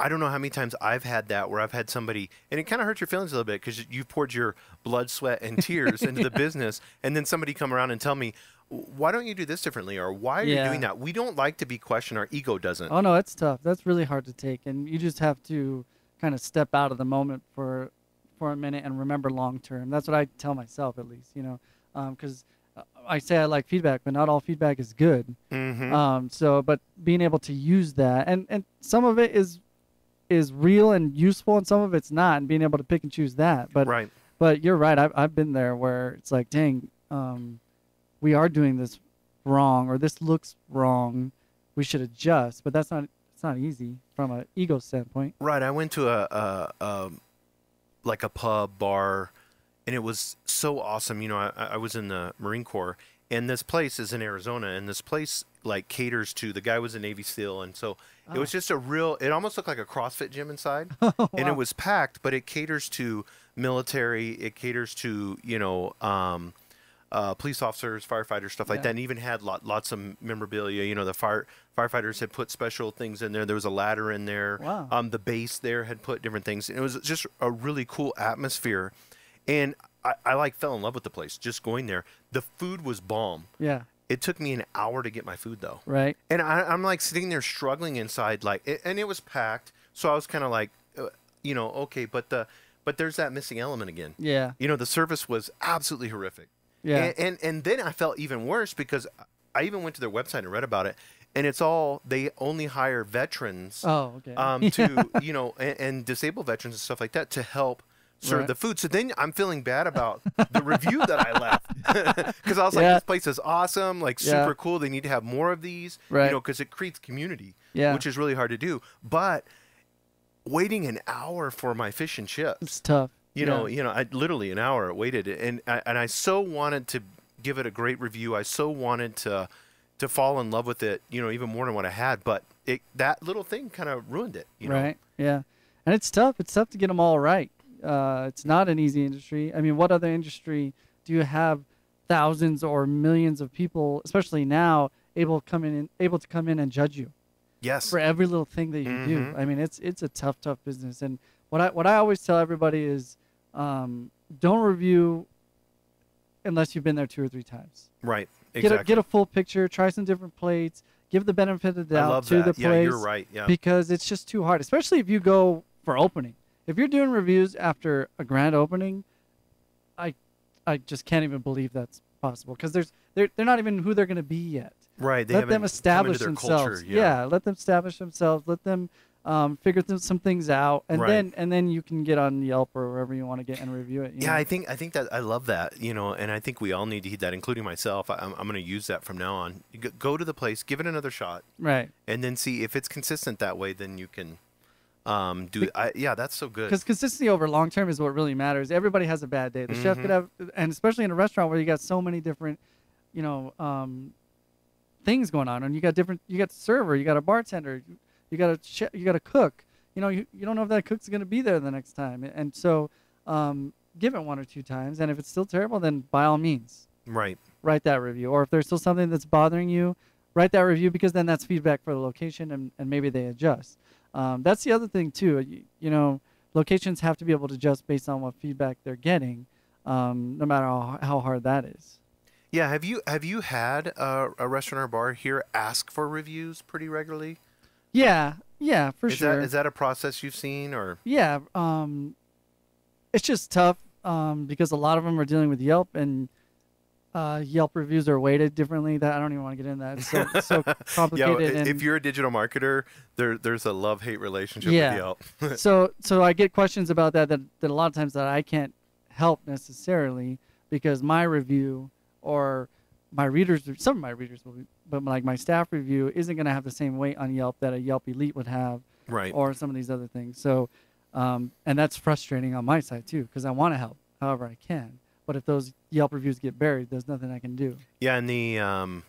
Speaker 2: I don't know how many times I've had that where I've had somebody, and it kind of hurts your feelings a little bit because you've poured your blood, sweat, and [laughs] tears into the business, and then somebody come around and tell me, why don't you do this differently, or why are you doing that? We don't like to be questioned. Our ego doesn't.
Speaker 3: Oh no, it's tough. That's really hard to take, and you just have to kind of step out of the moment for for a minute and remember long term. That's what I tell myself, at least. You know, because I say I like feedback, but not all feedback is good.
Speaker 2: Mm-hmm.
Speaker 3: Um, so, but being able to use that, and and some of it is is real and useful, and some of it's not, and being able to pick and choose that. But
Speaker 2: right.
Speaker 3: but you're right. I've I've been there where it's like, dang, um, we are doing this wrong, or this looks wrong. We should adjust. But that's not it's not easy from an ego standpoint.
Speaker 2: Right. I went to a, a, a like a pub bar, and it was so awesome. You know, I, I was in the Marine Corps, and this place is in Arizona, and this place like caters to the guy was a Navy SEAL, and so it was just a real. It almost looked like a CrossFit gym inside, [laughs] and
Speaker 3: Wow.
Speaker 2: it was packed. But it caters to military. It caters to you know. Um, uh, police officers, firefighters, stuff like
Speaker 3: Yeah.
Speaker 2: that, and even had lot, lots of memorabilia. You know, the fire firefighters had put special things in there. There was a ladder in there.
Speaker 3: Wow.
Speaker 2: Um, the base there had put different things. And it was just a really cool atmosphere, and I, I like fell in love with the place. Just going there, the food was bomb.
Speaker 3: Yeah.
Speaker 2: It took me an hour to get my food though,
Speaker 3: Right.
Speaker 2: and I, I'm like sitting there struggling inside, like, it, and it was packed. So I was kind of like, uh, you know, okay, but the but there's that missing element again.
Speaker 3: Yeah.
Speaker 2: You know, the service was absolutely horrific.
Speaker 3: Yeah.
Speaker 2: And, and and then I felt even worse because I even went to their website and read about it, and it's all they only hire veterans
Speaker 3: oh, okay.
Speaker 2: um, to [laughs] you know and, and disabled veterans and stuff like that to help serve
Speaker 3: Right.
Speaker 2: the food. So then I'm feeling bad about the review that I left [laughs] because I was like,
Speaker 3: Yeah.
Speaker 2: this place is awesome, like
Speaker 3: Yeah.
Speaker 2: super cool. They need to have more of these,
Speaker 3: Right.
Speaker 2: you know, because it creates community,
Speaker 3: Yeah.
Speaker 2: which is really hard to do. But waiting an hour for my fish and chips
Speaker 3: it's tough.
Speaker 2: you
Speaker 3: Yeah.
Speaker 2: know you know i literally an hour waited and I, and i so wanted to give it a great review i so wanted to to fall in love with it you know even more than what i had but it that little thing kind of ruined it you know
Speaker 3: Right. Yeah. And it's tough. It's tough to get them all right. Uh, it's not an easy industry. I mean, what other industry do you have thousands or millions of people, especially now, able come in able to come in and judge you
Speaker 2: yes
Speaker 3: for every little thing that you do?
Speaker 2: Mhm.
Speaker 3: I mean, it's it's a tough, tough business. And what I what I always tell everybody is, um, don't review unless you've been there two or three times.
Speaker 2: right
Speaker 3: Get
Speaker 2: exactly
Speaker 3: a get a full picture. Try some different plates. Give the benefit of the
Speaker 2: i
Speaker 3: doubt
Speaker 2: love
Speaker 3: to
Speaker 2: that
Speaker 3: the
Speaker 2: yeah
Speaker 3: place
Speaker 2: you're right yeah
Speaker 3: because it's just too hard, especially if you go for opening. If you're doing reviews after a grand opening, I, I just can't even believe that's possible because there's they're they're not even who they're going to be yet.
Speaker 2: Right. They
Speaker 3: let them establish themselves.
Speaker 2: Culture. Yeah.
Speaker 3: let them establish themselves. Let them um, figure th- some things out, and
Speaker 2: Right.
Speaker 3: then and then you can get on Yelp or wherever you want to get and review it.
Speaker 2: Yeah,
Speaker 3: know?
Speaker 2: I think I think that I love that, you know, and I think we all need to heed that, including myself. I, I'm, I'm going to use that from now on. Go- Go to the place, give it another shot,
Speaker 3: right.
Speaker 2: and then see if it's consistent that way. Then you can um, do. I, yeah, that's so good.
Speaker 3: Because consistency over long term is what really matters. Everybody has a bad day. The chef
Speaker 2: Mhm.
Speaker 3: could have, and especially in a restaurant where you got so many different, you know, um, things going on, and you got different. You got the server, you got a bartender, you, you got a chef, you got a cook. You know, you, you don't know if that cook's going to be there the next time, and so um, give it one or two times, and if it's still terrible, then by all means
Speaker 2: Right.
Speaker 3: write that review. Or if there's still something that's bothering you, write that review because then that's feedback for the location and, and maybe they adjust. Um, that's the other thing too. You, you know, locations have to be able to adjust based on what feedback they're getting, um, no matter how, how hard that is.
Speaker 2: Yeah. Have you have you had a, a restaurant or bar here ask for reviews pretty regularly?
Speaker 3: Yeah, yeah, for
Speaker 2: is
Speaker 3: sure.
Speaker 2: that is that a process you've seen or?
Speaker 3: yeah, um, it's just tough um, because a lot of them are dealing with Yelp and uh, Yelp reviews are weighted differently. That I don't even want to get into that. It's so, it's so [laughs]
Speaker 2: Yeah,
Speaker 3: complicated.
Speaker 2: i- if
Speaker 3: and-
Speaker 2: you're a digital marketer, there there's a love hate relationship
Speaker 3: Yeah.
Speaker 2: with Yelp. [laughs]
Speaker 3: so so I get questions about that, that that a lot of times that I can't help necessarily because my review or my readers some of my readers will be, but like my staff review isn't going to have the same weight on Yelp that a Yelp elite would have
Speaker 2: right.
Speaker 3: or some of these other things. So um, and that's frustrating on my side too because I want to help however I can. But if those Yelp reviews get buried, there's nothing I can do.
Speaker 2: Yeah, and the um,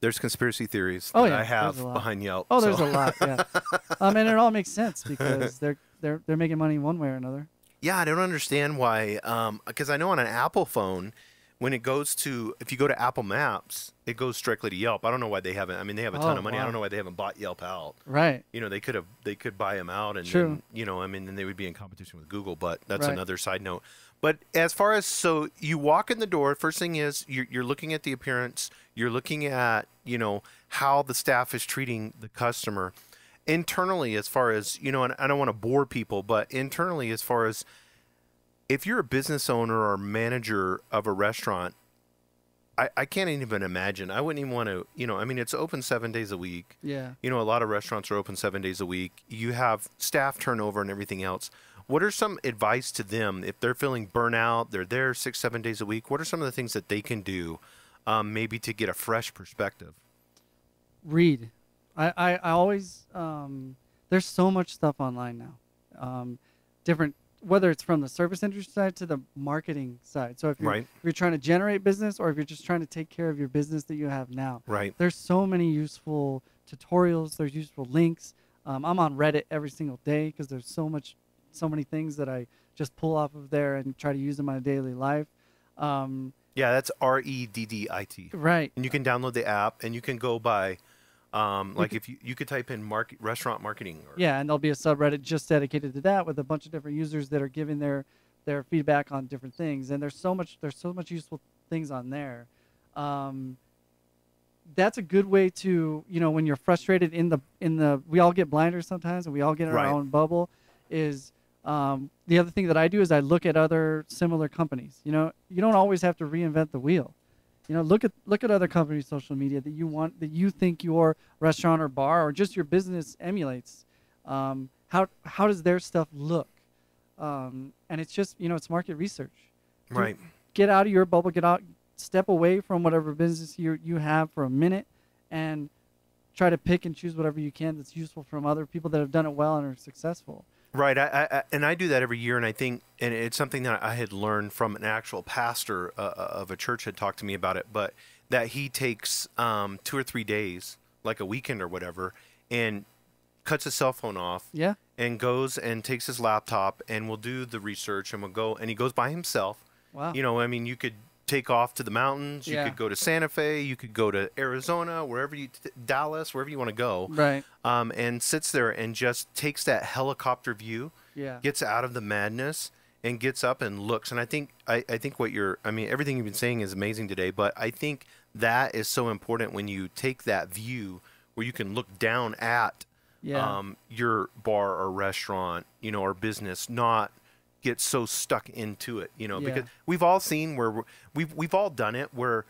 Speaker 2: there's conspiracy theories
Speaker 3: Oh,
Speaker 2: that
Speaker 3: yeah,
Speaker 2: I have behind Yelp.
Speaker 3: Oh, there's
Speaker 2: so-
Speaker 3: a lot, yeah. [laughs] um, and it all makes sense because they're they're they're making money one way or another.
Speaker 2: Yeah, I don't understand why. Um because I know on an Apple phone, when it goes to, if you go to Apple Maps, it goes directly to Yelp. I don't know why they haven't. I mean, they have a ton
Speaker 3: Oh,
Speaker 2: of money. I don't know why they haven't bought Yelp out.
Speaker 3: Right.
Speaker 2: You know, they could have, they could buy them out, and
Speaker 3: True.
Speaker 2: then, you know, I mean, then they would be in competition with Google. But that's
Speaker 3: Right.
Speaker 2: another side note. But as far as so, you walk in the door. First thing is you're, you're looking at the appearance. You're looking at you know how the staff is treating the customer internally as far as you know and i don't want to bore people but internally as far as if you're a business owner or manager of a restaurant I, I can't even imagine i wouldn't even want to you know i mean it's open seven days a week
Speaker 3: Yeah.
Speaker 2: you know a lot of restaurants are open seven days a week you have staff turnover and everything else what are some advice to them if they're feeling burnout they're there six seven days a week what are some of the things that they can do um, maybe to get a fresh perspective
Speaker 3: read. I, I, I always um, there's so much stuff online now. Um, different whether it's from the service industry side to the marketing side. So if you're,
Speaker 2: Right.
Speaker 3: if you're trying to generate business or if you're just trying to take care of your business that you have now,
Speaker 2: right
Speaker 3: there's so many useful tutorials. There's useful links. Um, I'm on Reddit every single day because there's so much, so many things that I just pull off of there and try to use in my daily life. Um,
Speaker 2: yeah that's R E D D I T.
Speaker 3: right.
Speaker 2: and you can download the app and you can go by um, like if you, you could type in market restaurant marketing or,
Speaker 3: Yeah, and there'll be a subreddit just dedicated to that with a bunch of different users that are giving their their feedback on different things. And there's so much there's so much useful things on there. Um, that's a good way to you know when you're frustrated in the in the we all get blinders sometimes and we all get in
Speaker 2: Right.
Speaker 3: our own bubble. Is um, the other thing that I do is I look at other similar companies. You know, you don't always have to reinvent the wheel. You know, look at look at other companies' social media that you want that you think your restaurant or bar or just your business emulates. Um, how how does their stuff look? Um, and it's just you know it's market research. Do-
Speaker 2: right
Speaker 3: Get out of your bubble. Get out. Step away from whatever business you you have for a minute, and try to pick and choose whatever you can that's useful from other people that have done it well and are successful.
Speaker 2: Right, I, I, and I do that every year, and I think, and it's something that I had learned from an actual pastor uh, uh, of a church had talked to me about it, but that he takes um, two or three days, like a weekend or whatever, and cuts his cell phone off,
Speaker 3: Yeah.
Speaker 2: and goes and takes his laptop and will do the research, and will go, and he goes by himself.
Speaker 3: Wow.
Speaker 2: You know, I mean, you could take off to the mountains, you
Speaker 3: Yeah.
Speaker 2: could go to Santa Fe, you could go to Arizona, wherever you, Dallas, wherever you want to go,
Speaker 3: Right.
Speaker 2: um, and sits there and just takes that helicopter view
Speaker 3: Yeah.
Speaker 2: gets out of the madness and gets up and looks. And I think I, I think what you're I mean everything you've been saying is amazing today, but I think that is so important when you take that view where you can look down at
Speaker 3: Yeah.
Speaker 2: um, your bar or restaurant, you know, or business, not get so stuck into it, you know,
Speaker 3: Yeah.
Speaker 2: because we've all seen where we've we've all done it where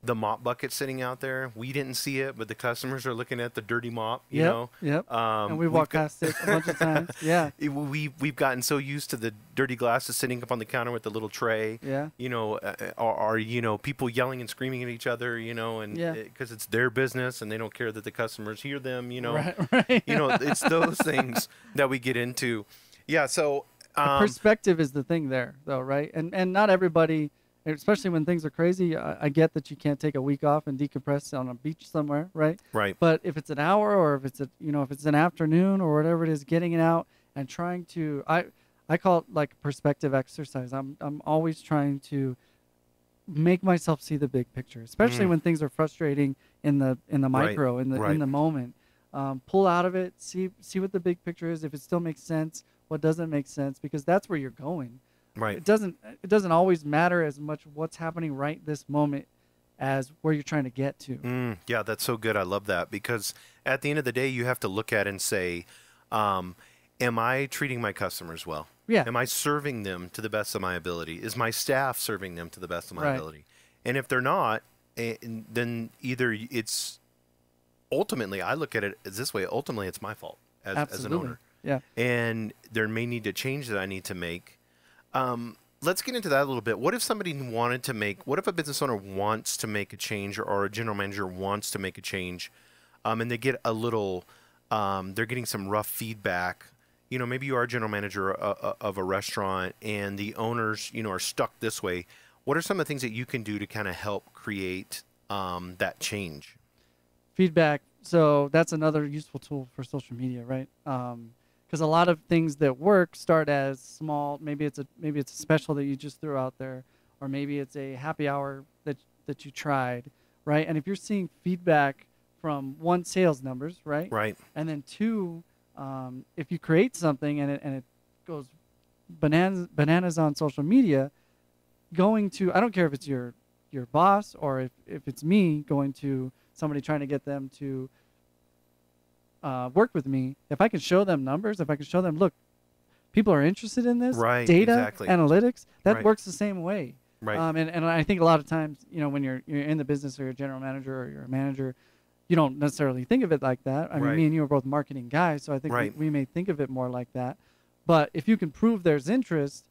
Speaker 2: the mop bucket sitting out there. We didn't see it, but the customers are looking at the dirty mop, you
Speaker 3: Yep,
Speaker 2: know.
Speaker 3: yep.
Speaker 2: Um,
Speaker 3: and we
Speaker 2: we've
Speaker 3: walked past it a bunch of times. [laughs] Yeah,
Speaker 2: it- we we've gotten so used to the dirty glasses sitting up on the counter with the little tray.
Speaker 3: yeah,
Speaker 2: You know, uh, uh, or, or you know, people yelling and screaming at each other. You know, and
Speaker 3: Yeah.
Speaker 2: because it's their business and they don't care that the customers hear them. You know,
Speaker 3: right, [laughs] right.
Speaker 2: you know, it's those things that we get into. Yeah. So. Um,
Speaker 3: perspective is the thing there, though, right? And and not everybody, especially when things are crazy. I, I get that you can't take a week off and decompress on a beach somewhere, right?
Speaker 2: right.
Speaker 3: But if it's an hour or if it's a you know if it's an afternoon or whatever it is, getting it out and trying to I I call it like perspective exercise. I'm I'm always trying to make myself see the big picture, especially
Speaker 2: Mm.
Speaker 3: when things are frustrating in the in the
Speaker 2: Right,
Speaker 3: micro in the
Speaker 2: right.
Speaker 3: in the moment. Um, pull out of it, see see what the big picture is. If it still makes sense, what doesn't make sense, because that's where you're going
Speaker 2: Right.
Speaker 3: it doesn't it doesn't always matter as much what's happening right this moment as where you're trying to get to.
Speaker 2: Mm, yeah, that's so good. I love that because at the end of the day, you have to look at and say, um, "Am I treating my customers well?
Speaker 3: Yeah.
Speaker 2: Am I serving them to the best of my ability? Is my staff serving them to the best of my
Speaker 3: Right.
Speaker 2: ability? And if they're not, then either it's ultimately, I look at it this way. Ultimately, it's my fault as, as an owner,
Speaker 3: Yeah.
Speaker 2: and there may need to change that I need to make. Um, let's get into that a little bit. What if somebody wanted to make? What if a business owner wants to make a change, or, or a general manager wants to make a change, um, and they get a little, um, they're getting some rough feedback. You know, maybe you are a general manager uh, uh, of a restaurant, and the owners, you know, are stuck this way. What are some of the things that you can do to kind of help create um, that change?
Speaker 3: Feedback. So that's another useful tool for social media, right? Because a lot of things that work start as small. Maybe it's a maybe it's a special that you just threw out there, or maybe it's a happy hour that that you tried, right? And if you're seeing feedback from one sales numbers, right?
Speaker 2: Right.
Speaker 3: and then two, um, if you create something and it and it goes bananas bananas on social media, going to I don't care if it's your your boss or if, if it's me going to somebody trying to get them to uh, work with me. If I can show them numbers, if I can show them, look, people are interested in this
Speaker 2: Right,
Speaker 3: data
Speaker 2: exactly.
Speaker 3: analytics, that
Speaker 2: Right.
Speaker 3: works the same way.
Speaker 2: Right.
Speaker 3: Um, and, and I think a lot of times, you know, when you're you're in the business or you're a general manager or you're a manager, you don't necessarily think of it like that. I mean,
Speaker 2: Right.
Speaker 3: me and you are both marketing guys, so I think
Speaker 2: Right.
Speaker 3: we, we may think of it more like that. But if you can prove there's interest,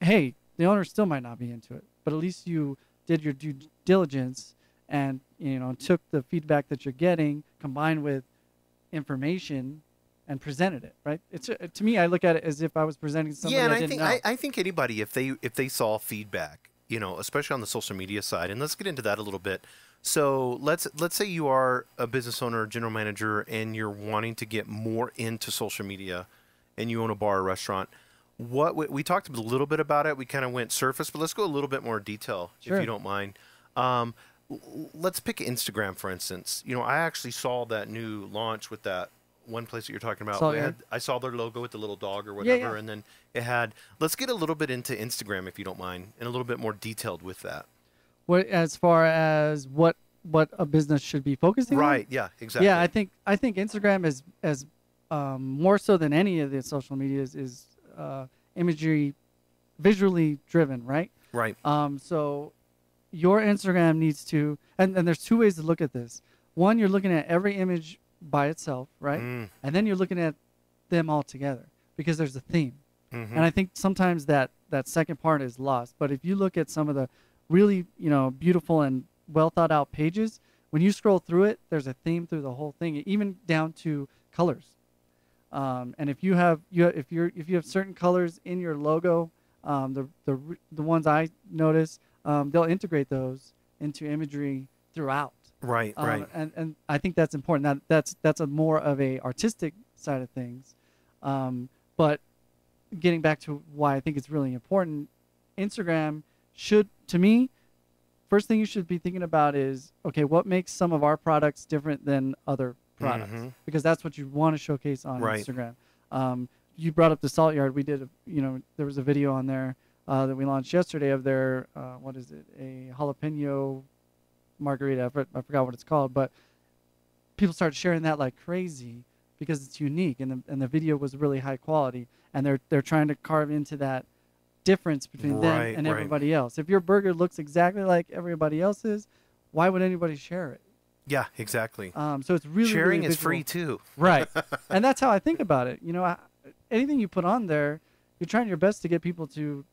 Speaker 3: hey, the owner still might not be into it, but at least you did your due diligence and you know took the feedback that you're getting combined with information and presented it right it's uh, to me i look at it as if i was presenting something
Speaker 2: yeah, and
Speaker 3: I,
Speaker 2: I, think I, I think anybody if they if they saw feedback, you know, especially on the social media side, and let's get into that a little bit. So let's let's say you are a business owner, general manager, and you're wanting to get more into social media, and you own a bar or restaurant. What we, we talked a little bit about it. We kind of went surface, but let's go a little bit more detail if you don't mind. Um, let's pick Instagram for instance. You know, I actually saw that new launch with that one place that you're talking about.
Speaker 3: Yard.
Speaker 2: had- I saw their logo with the little dog or whatever,
Speaker 3: yeah.
Speaker 2: and then it had. Let's get a little bit into Instagram if you don't mind, and a little bit more detailed with that.
Speaker 3: what as far as what what a business should be focusing on
Speaker 2: Right? Yeah. Exactly.
Speaker 3: yeah i think i think instagram is as um, more so than any of the social medias is uh, imagery visually driven right
Speaker 2: Right.
Speaker 3: Um, so your Instagram needs to, and, and there's two ways to look at this. One, you're looking at every image by itself, right?
Speaker 2: Mm,
Speaker 3: And then you're looking at them all together because there's a theme.
Speaker 2: mhm.
Speaker 3: And I think sometimes that that second part is lost. But if you look at some of the really, you know, beautiful and well thought out pages, when you scroll through it, there's a theme through the whole thing, even down to colors. Um, and if you have you if you're if you have certain colors in your logo, um, the the the ones I notice, um, they'll integrate those into imagery throughout.
Speaker 2: right.
Speaker 3: Um,
Speaker 2: right.
Speaker 3: And and I think that's important. That that's that's a more of a artistic side of things. Um, but getting back to why I think it's really important, Instagram should to me, first thing you should be thinking about is okay, what makes some of our products different than other products?
Speaker 2: Mhm.
Speaker 3: Because that's what you want to showcase on
Speaker 2: Right.
Speaker 3: Instagram. Um, you brought up the Salt Yard. We did, a, you know, there was a video on there uh, that we launched yesterday of their uh, what is it, a jalapeno margarita. I I forgot what it's called, but people started sharing that like crazy because it's unique and the, and the video was really high quality. and they're they're trying to carve into that difference between them
Speaker 2: Right,
Speaker 3: and
Speaker 2: right.
Speaker 3: everybody else. If your burger looks exactly like everybody else's, why would anybody share it?
Speaker 2: Yeah, exactly.
Speaker 3: Um, so it's really
Speaker 2: Sharing
Speaker 3: really
Speaker 2: is free too.
Speaker 3: right? [laughs] and that's how I think about it. You know, I, anything you put on there, you're trying your best to get people to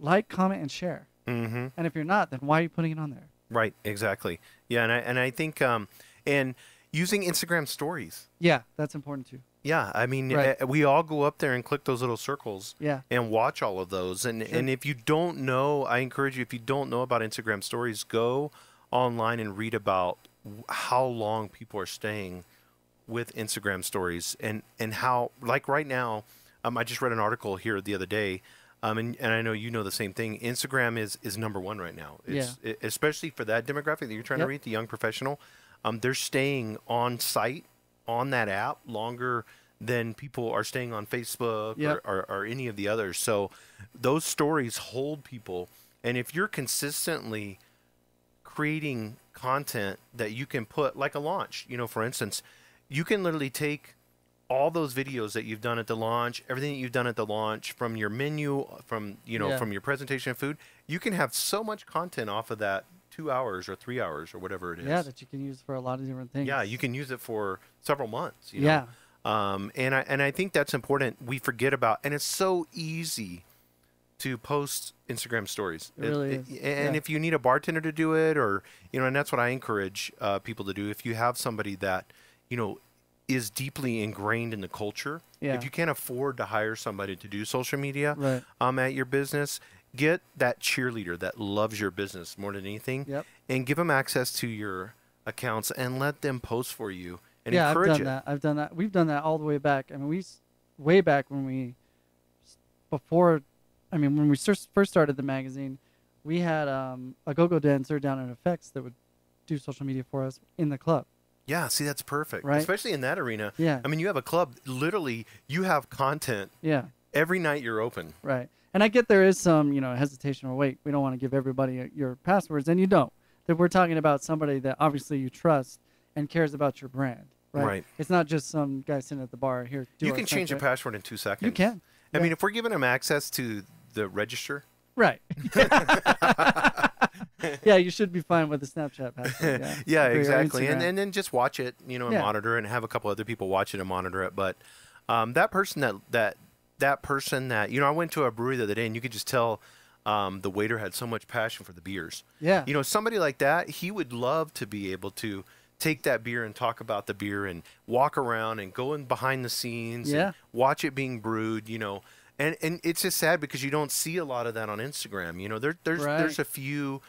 Speaker 3: like, comment, and share.
Speaker 2: Mm-hmm.
Speaker 3: And if you're not, then why are you putting it on there?
Speaker 2: Right, exactly. Yeah, and I and I think um, and using Instagram stories.
Speaker 3: Yeah, that's important too.
Speaker 2: Yeah, I mean,
Speaker 3: Right.
Speaker 2: uh, we all go up there and click those little circles
Speaker 3: Yeah,
Speaker 2: and watch all of those. And
Speaker 3: Sure.
Speaker 2: and if you don't know, I encourage you. If you don't know about Instagram stories, go online and read about how long people are staying with Instagram stories and and how like right now. Um, I just read an article here the other day. Um, and, and I know you know the same thing. Instagram is, is number one right now. It's, e- especially for that demographic that you're trying
Speaker 3: Yep.
Speaker 2: to reach, the young professional. Um, they're staying on site on that app longer than people are staying on Facebook
Speaker 3: Yep.
Speaker 2: or, or, or any of the others. So those stories hold people. And if you're consistently creating content that you can put, like a launch, you know, for instance, you can literally take all those videos that you've done at the launch, everything that you've done at the launch, from your menu, from you know,
Speaker 3: Yeah.
Speaker 2: from your presentation of food, you can have so much content off of that two hours or three hours or whatever it is.
Speaker 3: yeah, that you can use for a lot of different things.
Speaker 2: Yeah, you can use it for several months. You know?
Speaker 3: Yeah,
Speaker 2: Um, and I and I think that's important. We forget about, and it's so easy to post Instagram stories.
Speaker 3: It really.
Speaker 2: And
Speaker 3: Yeah.
Speaker 2: if you need a bartender to do it, or you know, and that's what I encourage uh, people to do. If you have somebody that you know is deeply ingrained in the culture,
Speaker 3: Yeah.
Speaker 2: if you can't afford to hire somebody to do social media
Speaker 3: right.
Speaker 2: um, at your business, get that cheerleader that loves your business more than anything,
Speaker 3: Yep.
Speaker 2: and give them access to your accounts and let them post for you and
Speaker 3: yeah, I've
Speaker 2: encourage
Speaker 3: done
Speaker 2: it.
Speaker 3: that. I've done that. We've done that all the way back. I mean, we way back when we before, I mean, when we first first started the magazine, we had um, a go-go dancer down at Effex that would do social media for us in the club.
Speaker 2: Yeah, see, that's perfect.
Speaker 3: Right.
Speaker 2: Especially in that arena.
Speaker 3: Yeah,
Speaker 2: I mean, you have a club, literally, you have content
Speaker 3: yeah,
Speaker 2: every night you're open.
Speaker 3: right. And I get there is some, you know, hesitation or wait, we don't want to give everybody your passwords, and you don't. That we're talking about somebody that obviously you trust and cares about your brand. Right.
Speaker 2: Right.
Speaker 3: It's not just some guy sitting at the bar here.
Speaker 2: You can change your password in two seconds.
Speaker 3: You can.
Speaker 2: I
Speaker 3: yeah.
Speaker 2: mean, if we're giving them access to the register,
Speaker 3: Right. [laughs] [laughs] [laughs] yeah, you should be fine with the Snapchat password. Yeah, [laughs]
Speaker 2: yeah, exactly. And, and then just watch it, you know, and
Speaker 3: Yeah.
Speaker 2: monitor and have a couple other people watch it and monitor it. But um, that person that, that, that person that, you know, I went to a brewery the other day and you could just tell um, the waiter had so much passion for the beers.
Speaker 3: yeah,
Speaker 2: you know somebody like that he would love to be able to take that beer and talk about the beer and walk around and go in behind the scenes
Speaker 3: Yeah.
Speaker 2: and watch it being brewed you know and and it's just sad because you don't see a lot of that on instagram you know there, there's
Speaker 3: Right.
Speaker 2: there's a few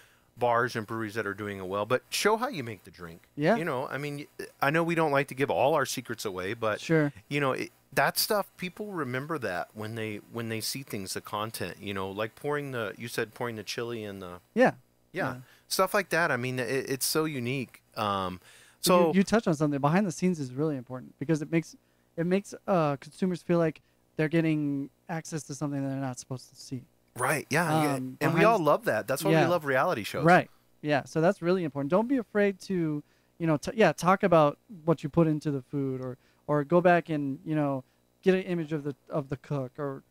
Speaker 2: bars and breweries that are doing it well but show how you make the drink
Speaker 3: Yeah.
Speaker 2: you know i mean i know we don't like to give all our secrets away but
Speaker 3: sure.
Speaker 2: you know it, that stuff people remember that when they when they see things the content you know like pouring the you said pouring the chili in the
Speaker 3: Yeah.
Speaker 2: yeah,
Speaker 3: Yeah.
Speaker 2: stuff like that. I mean, it, it's so unique. Um,
Speaker 3: So
Speaker 2: so
Speaker 3: you, you touch on something behind the scenes is really important because it makes it makes uh, consumers feel like they're getting access to something they're not supposed to see.
Speaker 2: Right, yeah, yeah.
Speaker 3: um,
Speaker 2: and we all love that. That's why
Speaker 3: Yeah.
Speaker 2: we love reality shows.
Speaker 3: Right. Yeah. So that's really important. Don't be afraid to, you know, t- yeah, talk about what you put into the food, or or go back and you know get an image of the of the cook, or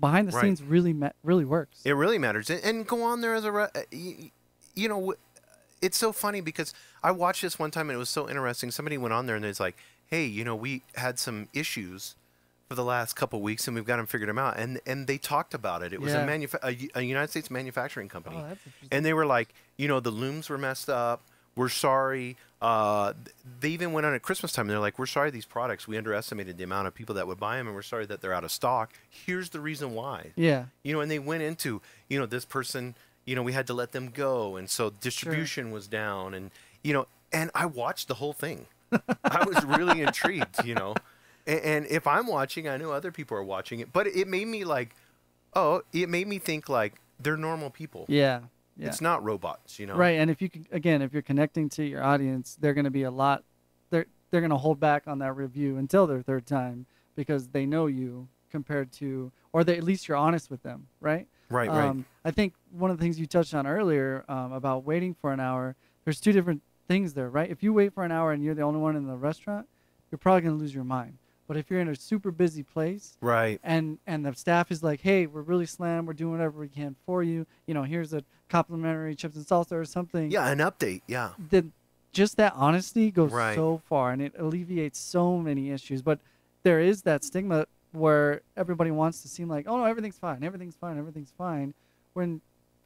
Speaker 3: behind the
Speaker 2: Right.
Speaker 3: scenes really ma- really works.
Speaker 2: It really matters, and, and go on there as a, re- uh, you, you know, it's so funny because I watched this one time and it was so interesting. Somebody went on there and it's like, hey, you know, we had some issues for the last couple weeks and we've got them figured them out, and and they talked about it. It was
Speaker 3: Yeah.
Speaker 2: a, manufa- a, a United States manufacturing company.
Speaker 3: oh,
Speaker 2: and they were like, you know, the looms were messed up. We're sorry. Uh, they even went on at Christmas time. And they're like, we're sorry these products. We underestimated the amount of people that would buy them, and we're sorry that they're out of stock. Here's the reason why.
Speaker 3: yeah.
Speaker 2: You know, and they went into, you know, this person. You know, we had to let them go, and so distribution was down, and you know, and I watched the whole thing. I was really intrigued. You know, and, and if I'm watching, I know other people are watching it, but it made me like, oh, it made me think like they're normal people.
Speaker 3: Yeah. Yeah.
Speaker 2: It's not robots, you know.
Speaker 3: Right, and if you can, again, if you're connecting to your audience, they're going to be a lot. They're they're going to hold back on that review until their third time because they know you compared to, or they at least you're honest with them, right?
Speaker 2: Right, right.
Speaker 3: Um, I think one of the things you touched on earlier um, about waiting for an hour. There's two different things there, right? If you wait for an hour and you're the only one in the restaurant, you're probably going to lose your mind. But if you're in a super busy place
Speaker 2: Right.
Speaker 3: and and the staff is like, hey, we're really slammed, we're doing whatever we can for you. You know, here's a complimentary chips and salsa or something.
Speaker 2: Yeah, an update. Yeah.
Speaker 3: Then just that honesty goes
Speaker 2: Right.
Speaker 3: so far and it alleviates so many issues. But there is that stigma where everybody wants to seem like, oh no, everything's fine, everything's fine, everything's fine, when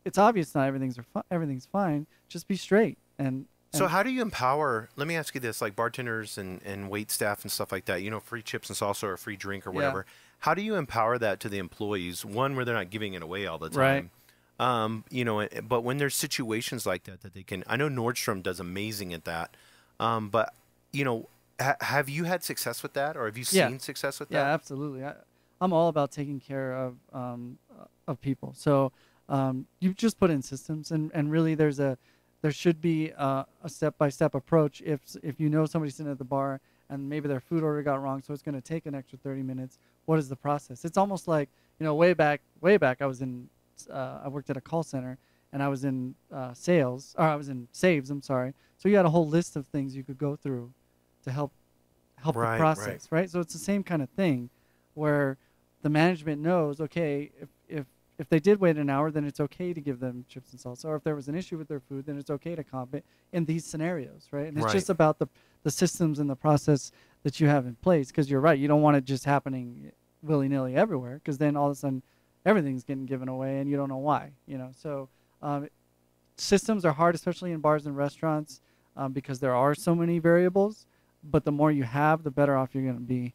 Speaker 3: it's obvious not everything's fi- everything's fine. Just be straight and.
Speaker 2: So how do you empower? Let me ask you this: like bartenders and, and wait staff and stuff like that. You know, free chips and salsa or free drink or
Speaker 3: Yeah.
Speaker 2: whatever. How do you empower that to the employees? One, where they're not giving it away all the
Speaker 3: Right.
Speaker 2: time. Um, you know, eh, but when there's situations like that that they can, I know Nordstrom does amazing at that. Um, but you know, ha- have you had success with that, or have you
Speaker 3: Yeah.
Speaker 2: seen success with
Speaker 3: Yeah,
Speaker 2: that?
Speaker 3: Yeah, absolutely. I, I'm all about taking care of um, of people. So um, you just put in systems, and, and really there's a there should be uh, a step by step approach. If if you know somebody's sitting at the bar and maybe their food order got wrong, so it's going to take an extra 30 minutes. What is the process? It's almost like you know, way back, way back, I was in uh, I worked at a call center and I was in uh, sales, or I was in saves. I'm sorry. So you had a whole list of things you could go through to help help
Speaker 2: Right, right.
Speaker 3: the process, right. So it's the same kind of thing, where the management knows, okay, if if if they did wait an hour, then it's okay to give them chips and salsa. Or if there was an issue with their food, then it's okay to comp it in these scenarios, right? And it's
Speaker 2: Right.
Speaker 3: just about the the systems and the process that you have in place. Because you're right, you don't want it just happening willy nilly everywhere. Because then all of a sudden, everything's getting given away, and you don't know why. You know, so um, systems are hard, especially in bars and restaurants, um, because there are so many variables. But the more you have, the better off you're going to be.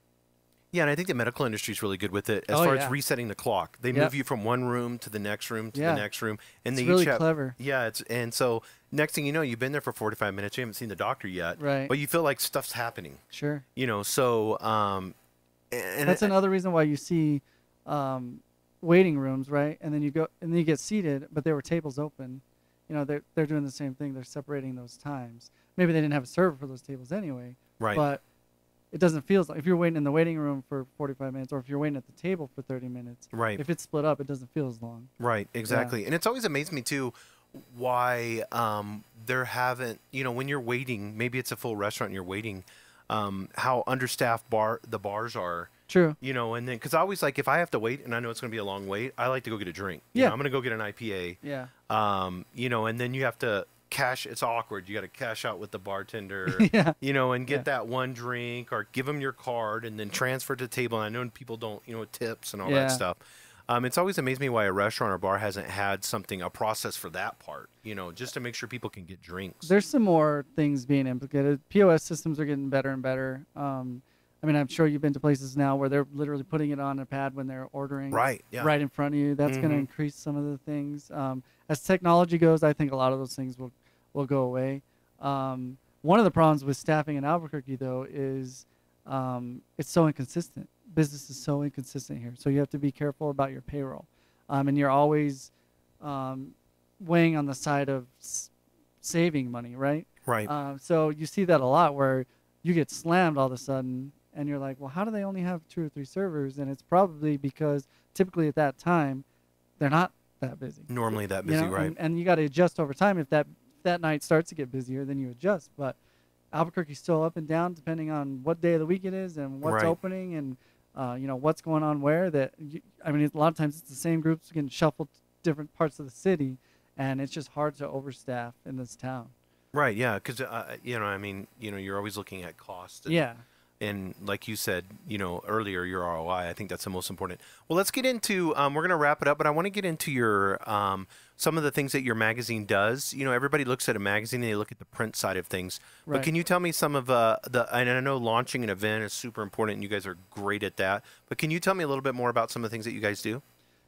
Speaker 2: Yeah, and I think the medical industry is really good with it as
Speaker 3: Oh,
Speaker 2: far as resetting the clock. They
Speaker 3: Yep.
Speaker 2: move you from one room to the next room to
Speaker 3: Yeah.
Speaker 2: the next room, and
Speaker 3: It's
Speaker 2: they
Speaker 3: really
Speaker 2: each have
Speaker 3: clever.
Speaker 2: Yeah, it's and so next thing you know, you've been there for 45 minutes. You haven't seen the doctor yet,
Speaker 3: Right.
Speaker 2: But you feel like stuff's happening,
Speaker 3: Sure.
Speaker 2: you know. So, um, and
Speaker 3: That's
Speaker 2: it-
Speaker 3: another reason why you see um, waiting rooms, right? And then you go and then you get seated, but there were tables open. You know, they're they're doing the same thing. They're separating those times. Maybe they didn't have a server for those tables anyway.
Speaker 2: right.
Speaker 3: But it doesn't feel like if you're waiting in the waiting room for 45 minutes, or if you're waiting at the table for 30 minutes.
Speaker 2: Right.
Speaker 3: If it's split up, it doesn't feel as long.
Speaker 2: Right, exactly. And it's always amazed me too why um, there haven't, you know, when you're waiting, maybe it's a full restaurant and you're waiting, um, how understaffed bar the bars are.
Speaker 3: True.
Speaker 2: You know, and then because I always like if I have to wait and I know it's going to be a long wait, I like to go get a drink. You
Speaker 3: Yeah.
Speaker 2: know, I'm going to go get an IPA.
Speaker 3: Yeah.
Speaker 2: Um, you know, and then you have to cash. It's awkward. You got to cash out with the bartender. [laughs]
Speaker 3: Yeah.
Speaker 2: You know, and get
Speaker 3: Yeah.
Speaker 2: that one drink or give them your card and then transfer to the table. And I know people don't, you know, tips and all
Speaker 3: Yeah.
Speaker 2: that stuff. Um, it's always amazed me why a restaurant or bar hasn't had something, a process for that part, you know, just to make sure people can get drinks.
Speaker 3: There's some more things being implicated. POS systems are getting better and better. Um, I mean, I'm sure you've been to places now where they're literally putting it on a pad when they're ordering.
Speaker 2: Right, yeah.
Speaker 3: Right in front of you. That's going to increase some of the things. Um, as technology goes, I think a lot of those things will will go away. Um, one of the problems with staffing in Albuquerque, though, is um, it's so inconsistent. Business is so inconsistent here, so you have to be careful about your payroll, um, and you're always um, weighing on the side of s- saving money, right?
Speaker 2: right.
Speaker 3: Um, so you see that a lot where you get slammed all of a sudden, and you're like, well, how do they only have two or three servers? And it's probably because typically at that time, they're not that busy.
Speaker 2: Normally that
Speaker 3: you
Speaker 2: busy,
Speaker 3: know,
Speaker 2: right?
Speaker 3: And, and you got to adjust over time. If that that night starts to get busier, then you adjust. But Albuquerque's still up and down depending on what day of the week it is and what's
Speaker 2: Right.
Speaker 3: opening and uh, you know what's going on where. That you, I mean, a lot of times it's the same groups getting shuffled to different parts of the city, and it's just hard to overstaff in this town.
Speaker 2: right, yeah, because uh, you know, I mean, you know, you're always looking at cost. And,
Speaker 3: Yeah.
Speaker 2: And like you said, you know, earlier, your ROI. I think that's the most important. Well, let's get into. Um, we're gonna wrap it up, but I want to get into your um, some of the things that your magazine does. You know, everybody looks at a magazine and they look at the print side of things. But can you tell me some of uh, the? And I know launching an event is super important, and you guys are great at that. But can you tell me a little bit more about some of the things that you guys do?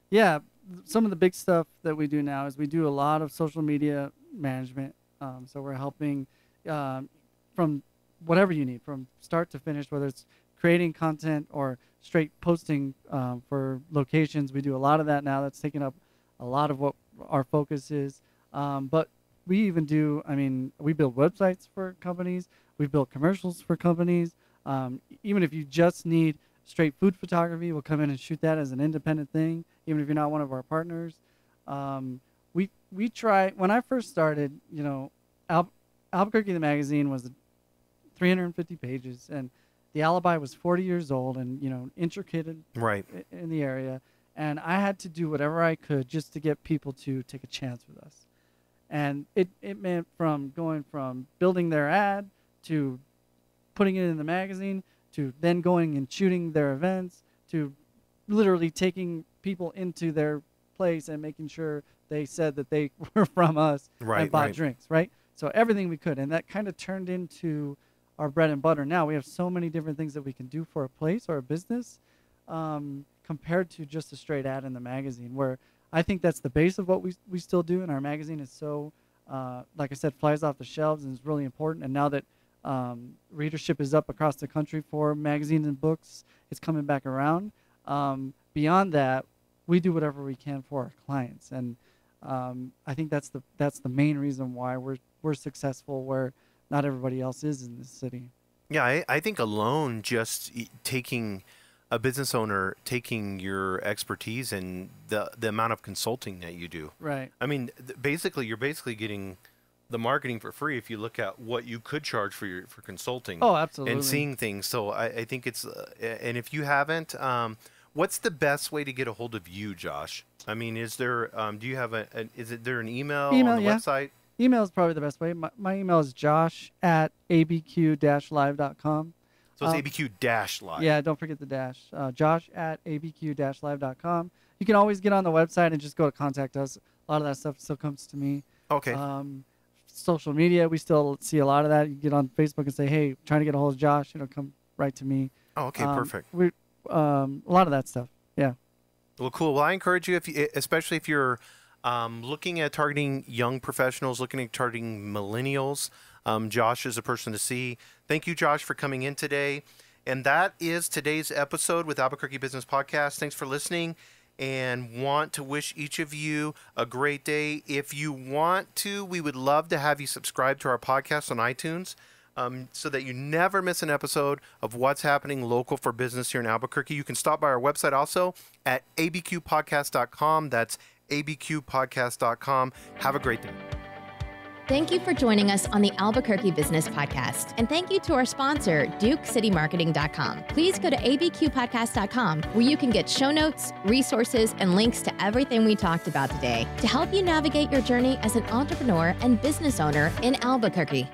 Speaker 3: Yeah, some of the big stuff that we do now is we do a lot of social media management. Um, so we're helping um, from whatever you need, from start to finish, whether it's creating content or straight posting um, for locations. We do a lot of that now. That's taking up a lot of what our focus is. Um, but we even do, I mean, we build websites for companies. We've built commercials for companies. Um, even if you just need straight food photography, we'll come in and shoot that as an independent thing, even if you're not one of our partners. Um, we we try. When I first started, you know, Al- Albuquerque the magazine was 350 pages, and the alibi was 40 years old and you know intricate in,
Speaker 2: Right.
Speaker 3: in the area and i had to do whatever i could just to get people to take a chance with us and it, it meant from going from building their ad to putting it in the magazine to then going and shooting their events to literally taking people into their place and making sure they said that they [laughs] were from us
Speaker 2: Right,
Speaker 3: and bought
Speaker 2: right.
Speaker 3: drinks right so everything we could and that kind of turned into our bread and butter now. We have so many different things that we can do for a place or a business um, compared to just a straight ad in the magazine where i think that's the base of what we, we still do and our magazine is so uh, like i said flies off the shelves and is really important. And now that um, readership is up across the country for magazines and books it's coming back around. Um, beyond that we do whatever we can for our clients. And um, I think that's the that's the main reason why we're we're successful where not everybody else is in this city.
Speaker 2: Yeah, I, I think alone just taking a business owner taking your expertise and the the amount of consulting that you do.
Speaker 3: Right.
Speaker 2: I mean, th- basically, you're basically getting the marketing for free if you look at what you could charge for your for consulting
Speaker 3: Oh, absolutely.
Speaker 2: and seeing things. So I, I think it's uh, and if you haven't, um, what's the best way to get a hold of you, Josh? I mean, is there um, do you have a, an is it there an email,
Speaker 3: Email,
Speaker 2: on the
Speaker 3: yeah.
Speaker 2: website?
Speaker 3: Email is probably the best way. My, my email is josh at abq-live.com.
Speaker 2: So it's
Speaker 3: Um,
Speaker 2: abq-live.
Speaker 3: Yeah, don't forget the dash. Uh, josh at abq-live.com. You can always get on the website and just go to contact us. A lot of that stuff still comes to me.
Speaker 2: Okay.
Speaker 3: Um, social media, we still see a lot of that. You get on Facebook and say, "Hey, trying to get a hold of Josh," it'll come right to me.
Speaker 2: oh, okay.
Speaker 3: Um,
Speaker 2: perfect.
Speaker 3: We, um, a lot of that stuff. Yeah.
Speaker 2: Well, cool. Well, I encourage you, if you, especially if you're um, looking at targeting young professionals, looking at targeting millennials, um, Josh is a person to see. Thank you, Josh, for coming in today. And that is today's episode with Albuquerque Business Podcast. Thanks for listening and want to wish each of you a great day. If you want to, we would love to have you subscribe to our podcast on iTunes um, so that you never miss an episode of what's happening local for business here in Albuquerque. You can stop by our website also at abqpodcast.com. That's abqpodcast.com. Have a great day.
Speaker 1: Thank you for joining us on the Albuquerque Business Podcast. And thank you to our sponsor, DukeCityMarketing.com. Please go to abqpodcast.com where you can get show notes, resources, and links to everything we talked about today to help you navigate your journey as an entrepreneur and business owner in Albuquerque.